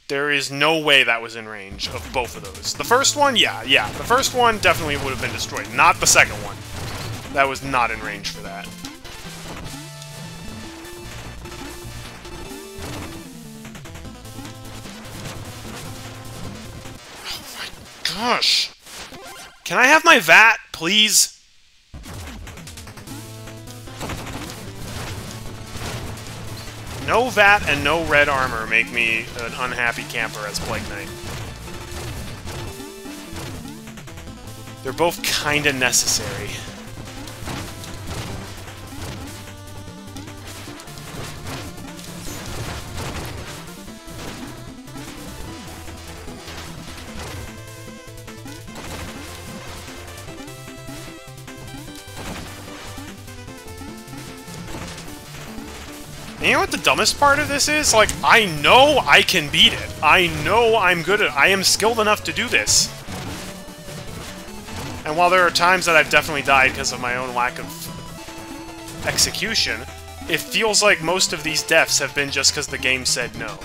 Speaker 1: There is no way that was in range of both of those. The first one, yeah, yeah. The first one definitely would have been destroyed. Not the second one. That was not in range for that. Gosh! Can I have my VAT, please? No VAT and no red armor make me an unhappy camper as Plague Knight. They're both kinda necessary. You know what the dumbest part of this is? Like, I know I can beat it. I know I'm good at I am skilled enough to do this. And while there are times that I've definitely died because of my own lack of execution, it feels like most of these deaths have been just because the game said no.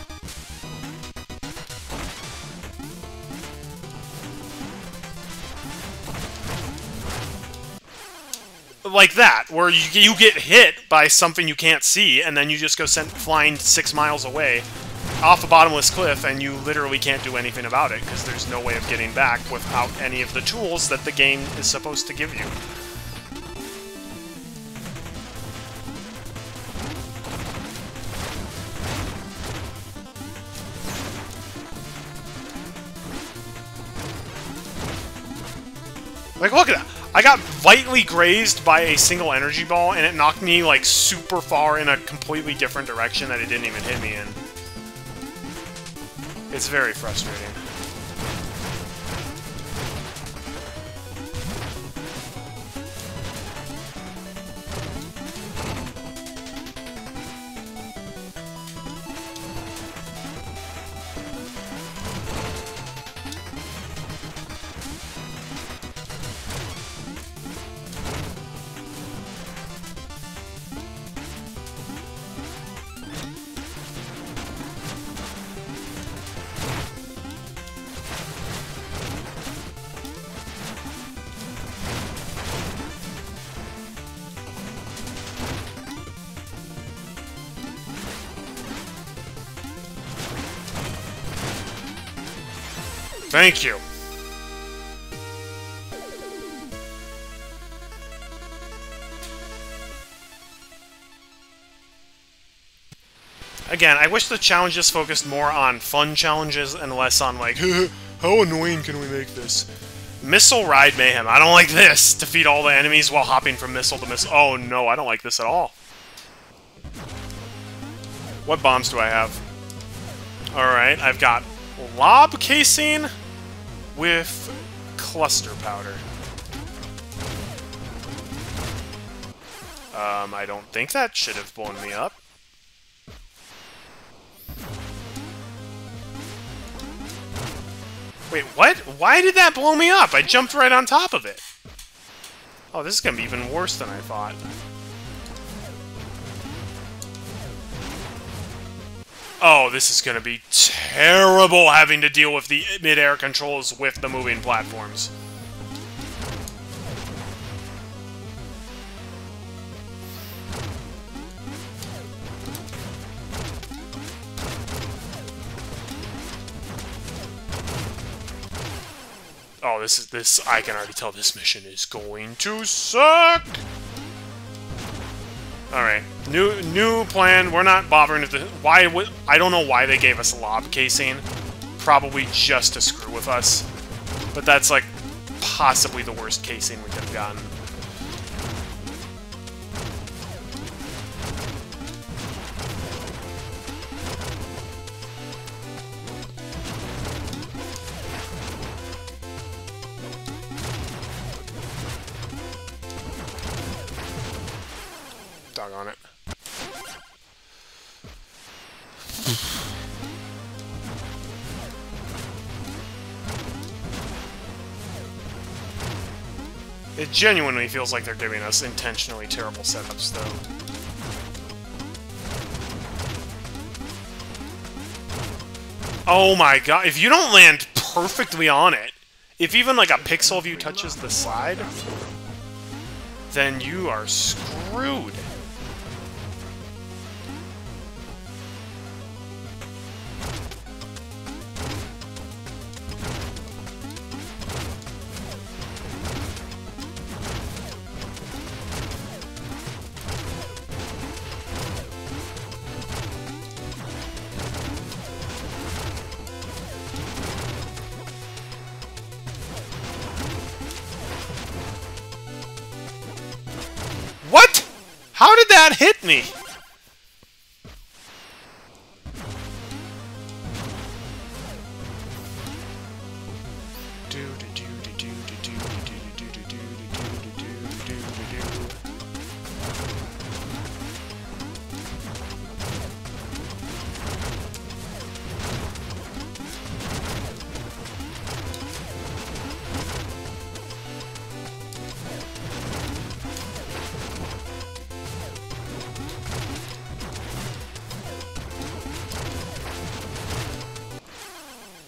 Speaker 1: Like that, where you, you get hit by something you can't see, and then you just go sent flying six miles away off a bottomless cliff, and you literally can't do anything about it, because there's no way of getting back without any of the tools that the game is supposed to give you. Like, look at that! I got lightly grazed by a single energy ball, and it knocked me, like, super far in a completely different direction that it didn't even hit me in. It's very frustrating. Thank you. Again, I wish the challenges focused more on fun challenges and less on, like, how annoying can we make this? Missile Ride Mayhem. I don't like this. Defeat all the enemies while hopping from missile to missile. Oh, no, I don't like this at all. What bombs do I have? Alright, I've got lob casing, with cluster powder. Um, I don't think that should have blown me up. Wait, what? Why did that blow me up? I jumped right on top of it. Oh, this is gonna be even worse than I thought. Oh, this is going to be terrible having to deal with the mid-air controls with the moving platforms. Oh, this is this. I can already tell this mission is going to suck. Alright. New new plan. We're not bothering if the... Why would... I don't know why they gave us lob casing. Probably just to screw with us. But that's, like, possibly the worst casing we could have gotten. Genuinely feels like they're giving us intentionally terrible setups, though. Oh my god, if you don't land perfectly on it, if even like a pixel you touches the side, then you are screwed. Me?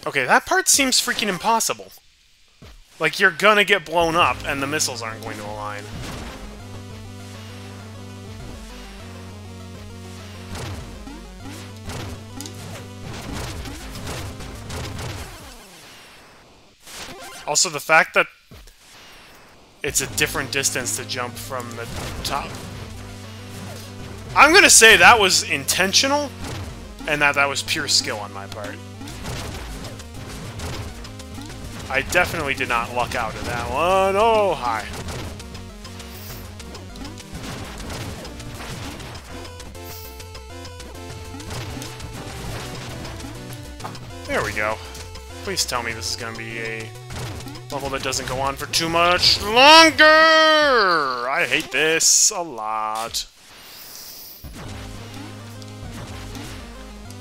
Speaker 1: Okay, that part seems freaking impossible. Like, you're gonna get blown up, and the missiles aren't going to align. Also, the fact that it's a different distance to jump from the top. I'm gonna say that was intentional, and that that was pure skill on my part. I definitely did not luck out of that one. Oh, hi. There we go. Please tell me this is going to be a level that doesn't go on for too much longer! I hate this a lot.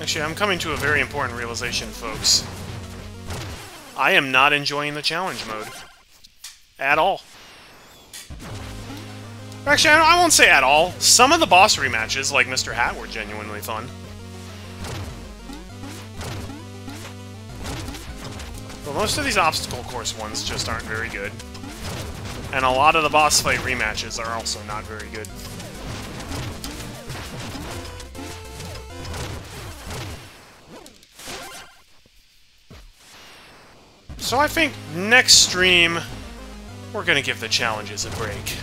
Speaker 1: Actually, I'm coming to a very important realization, folks. I am not enjoying the challenge mode. At all. Actually, I won't say at all. Some of the boss rematches, like Mr. Hat, were genuinely fun. But most of these obstacle course ones just aren't very good. And a lot of the boss fight rematches are also not very good. So I think next stream, we're gonna give the challenges a break.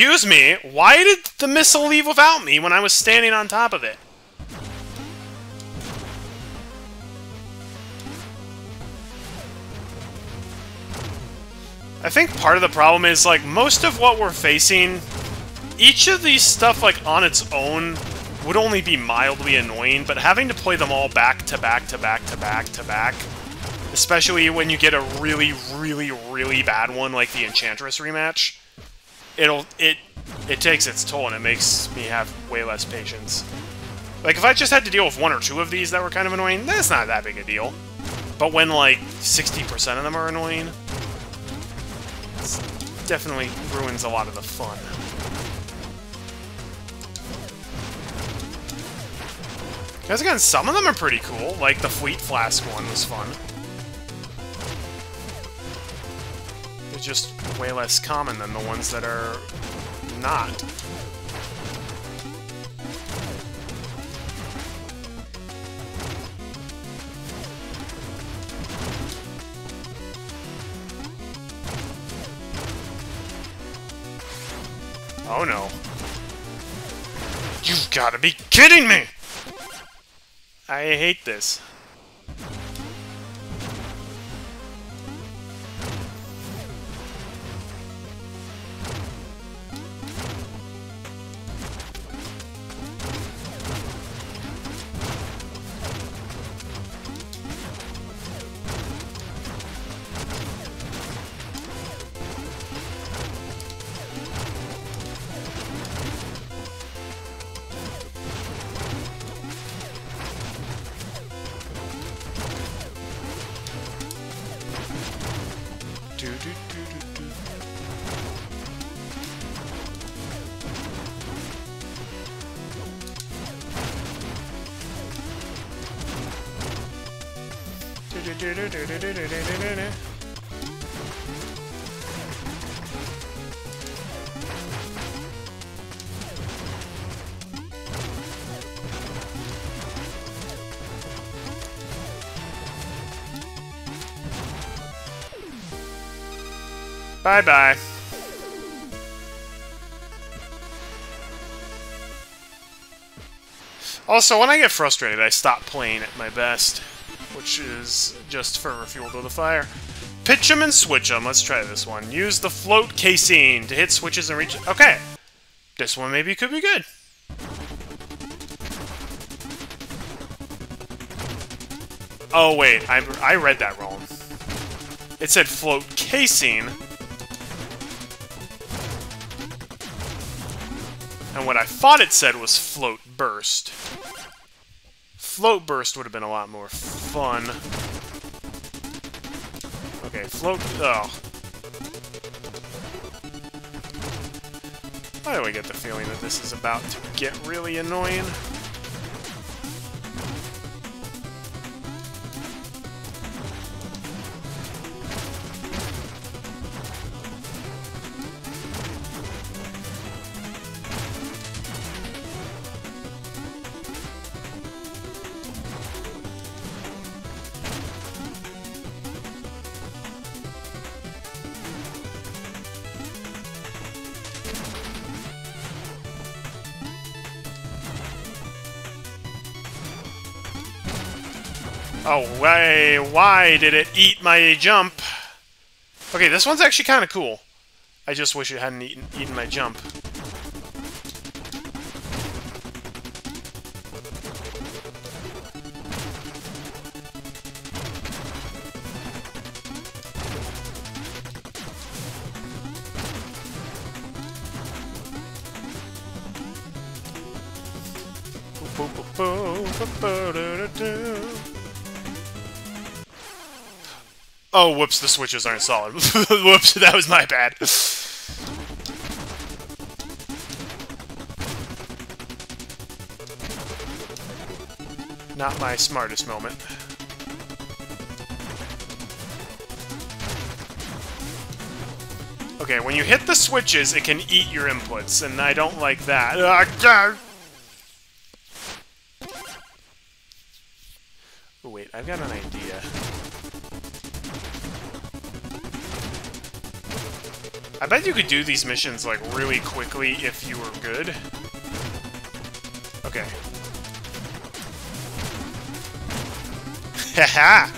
Speaker 1: Excuse me, why did the missile leave without me when I was standing on top of it? I think part of the problem is, like, most of what we're facing, each of these stuff, like, on its own would only be mildly annoying, but having to play them all back to back to back to back to back, especially when you get a really, really, really bad one like the Enchantress rematch, it'll it it takes its toll and it makes me have way less patience. Like if I just had to deal with one or two of these that were kind of annoying, that's not that big a deal. But when like 60% of them are annoying, it definitely ruins a lot of the fun. Because again, some of them are pretty cool, like the Fleet Flask one was fun. Just way less common than the ones that are not. Oh no. You've got to be kidding me! I hate this. Bye-bye. Also, when I get frustrated, I stop playing at my best, which is just for Fuel to the Fire. Pitch them and switch them. Let's try this one. Use the float casing to hit switches and reach... Okay. This one maybe could be good. Oh, wait. I, I read that wrong. It said float casing. And what I thought it said was float burst. Float burst would have been a lot more fun. Okay, float... Oh. Why do I get the feeling that this is about to get really annoying? Why, why did it eat my jump? Okay, this one's actually kind of cool. I just wish it hadn't eaten, eaten my jump. Oh, whoops, the switches aren't solid. whoops, that was my bad. Not my smartest moment. Okay, when you hit the switches, it can eat your inputs, and I don't like that. Oh, wait, I've got an idea. Bet you could do these missions, like, really quickly if you were good. Okay. Haha!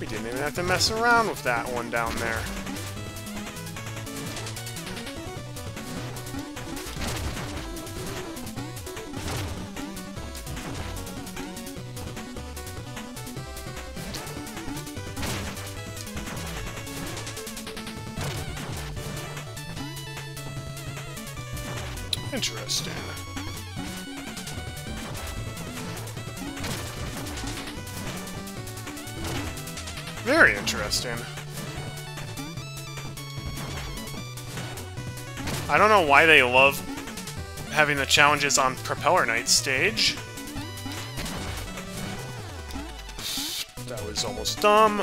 Speaker 1: we didn't even have to mess around with that one down there. I don't know why they love having the challenges on Propeller Knight stage. That was almost dumb.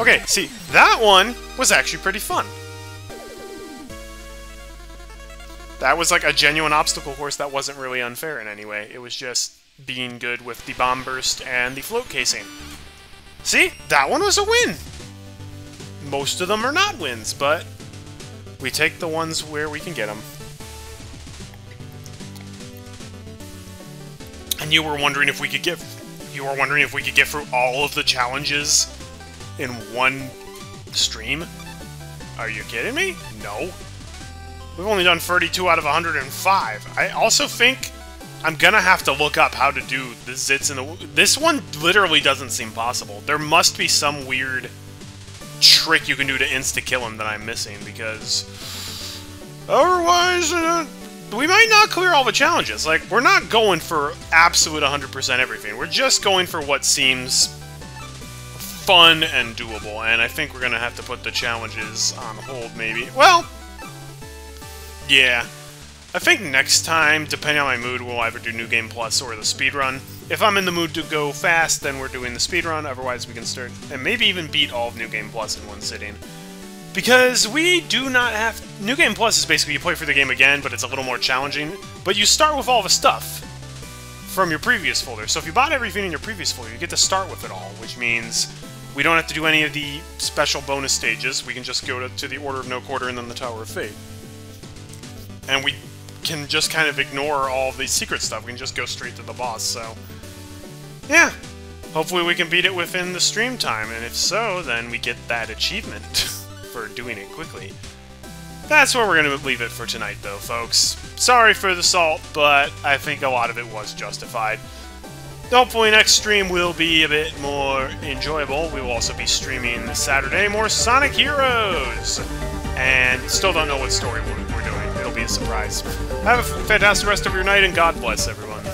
Speaker 1: Okay, see, that one was actually pretty fun. That was like a genuine obstacle course that wasn't really unfair in any way. It was just being good with the bomb burst and the float casing. See? That one was a win! Most of them are not wins, but we take the ones where we can get them. And you were wondering if we could get... You were wondering if we could get through all of the challenges in one stream? Are you kidding me? No. We've only done 32 out of 105. I also think I'm gonna have to look up how to do the zits in the... This one literally doesn't seem possible. There must be some weird trick you can do to insta-kill him that I'm missing, because... Otherwise, uh, we might not clear all the challenges. Like, we're not going for absolute 100% everything. We're just going for what seems fun and doable, and I think we're gonna have to put the challenges on hold, maybe. Well, yeah. I think next time, depending on my mood, we'll either do New Game Plus or the speedrun. If I'm in the mood to go fast, then we're doing the speedrun, otherwise we can start, and maybe even beat all of New Game Plus in one sitting. Because we do not have... New Game Plus is basically you play for the game again, but it's a little more challenging, but you start with all the stuff from your previous folder. So if you bought everything in your previous folder, you get to start with it all, which means We don't have to do any of the special bonus stages. We can just go to, to the Order of No Quarter and then the Tower of Fate. And we can just kind of ignore all the secret stuff. We can just go straight to the boss, so... Yeah. Hopefully we can beat it within the stream time, and if so, then we get that achievement for doing it quickly. That's where we're going to leave it for tonight, though, folks. Sorry for the salt, but I think a lot of it was justified. Hopefully next stream will be a bit more enjoyable. We will also be streaming Saturday more Sonic Heroes! and still don't know what story we're doing. It'll be a surprise. Have a fantastic rest of your night, and God bless everyone.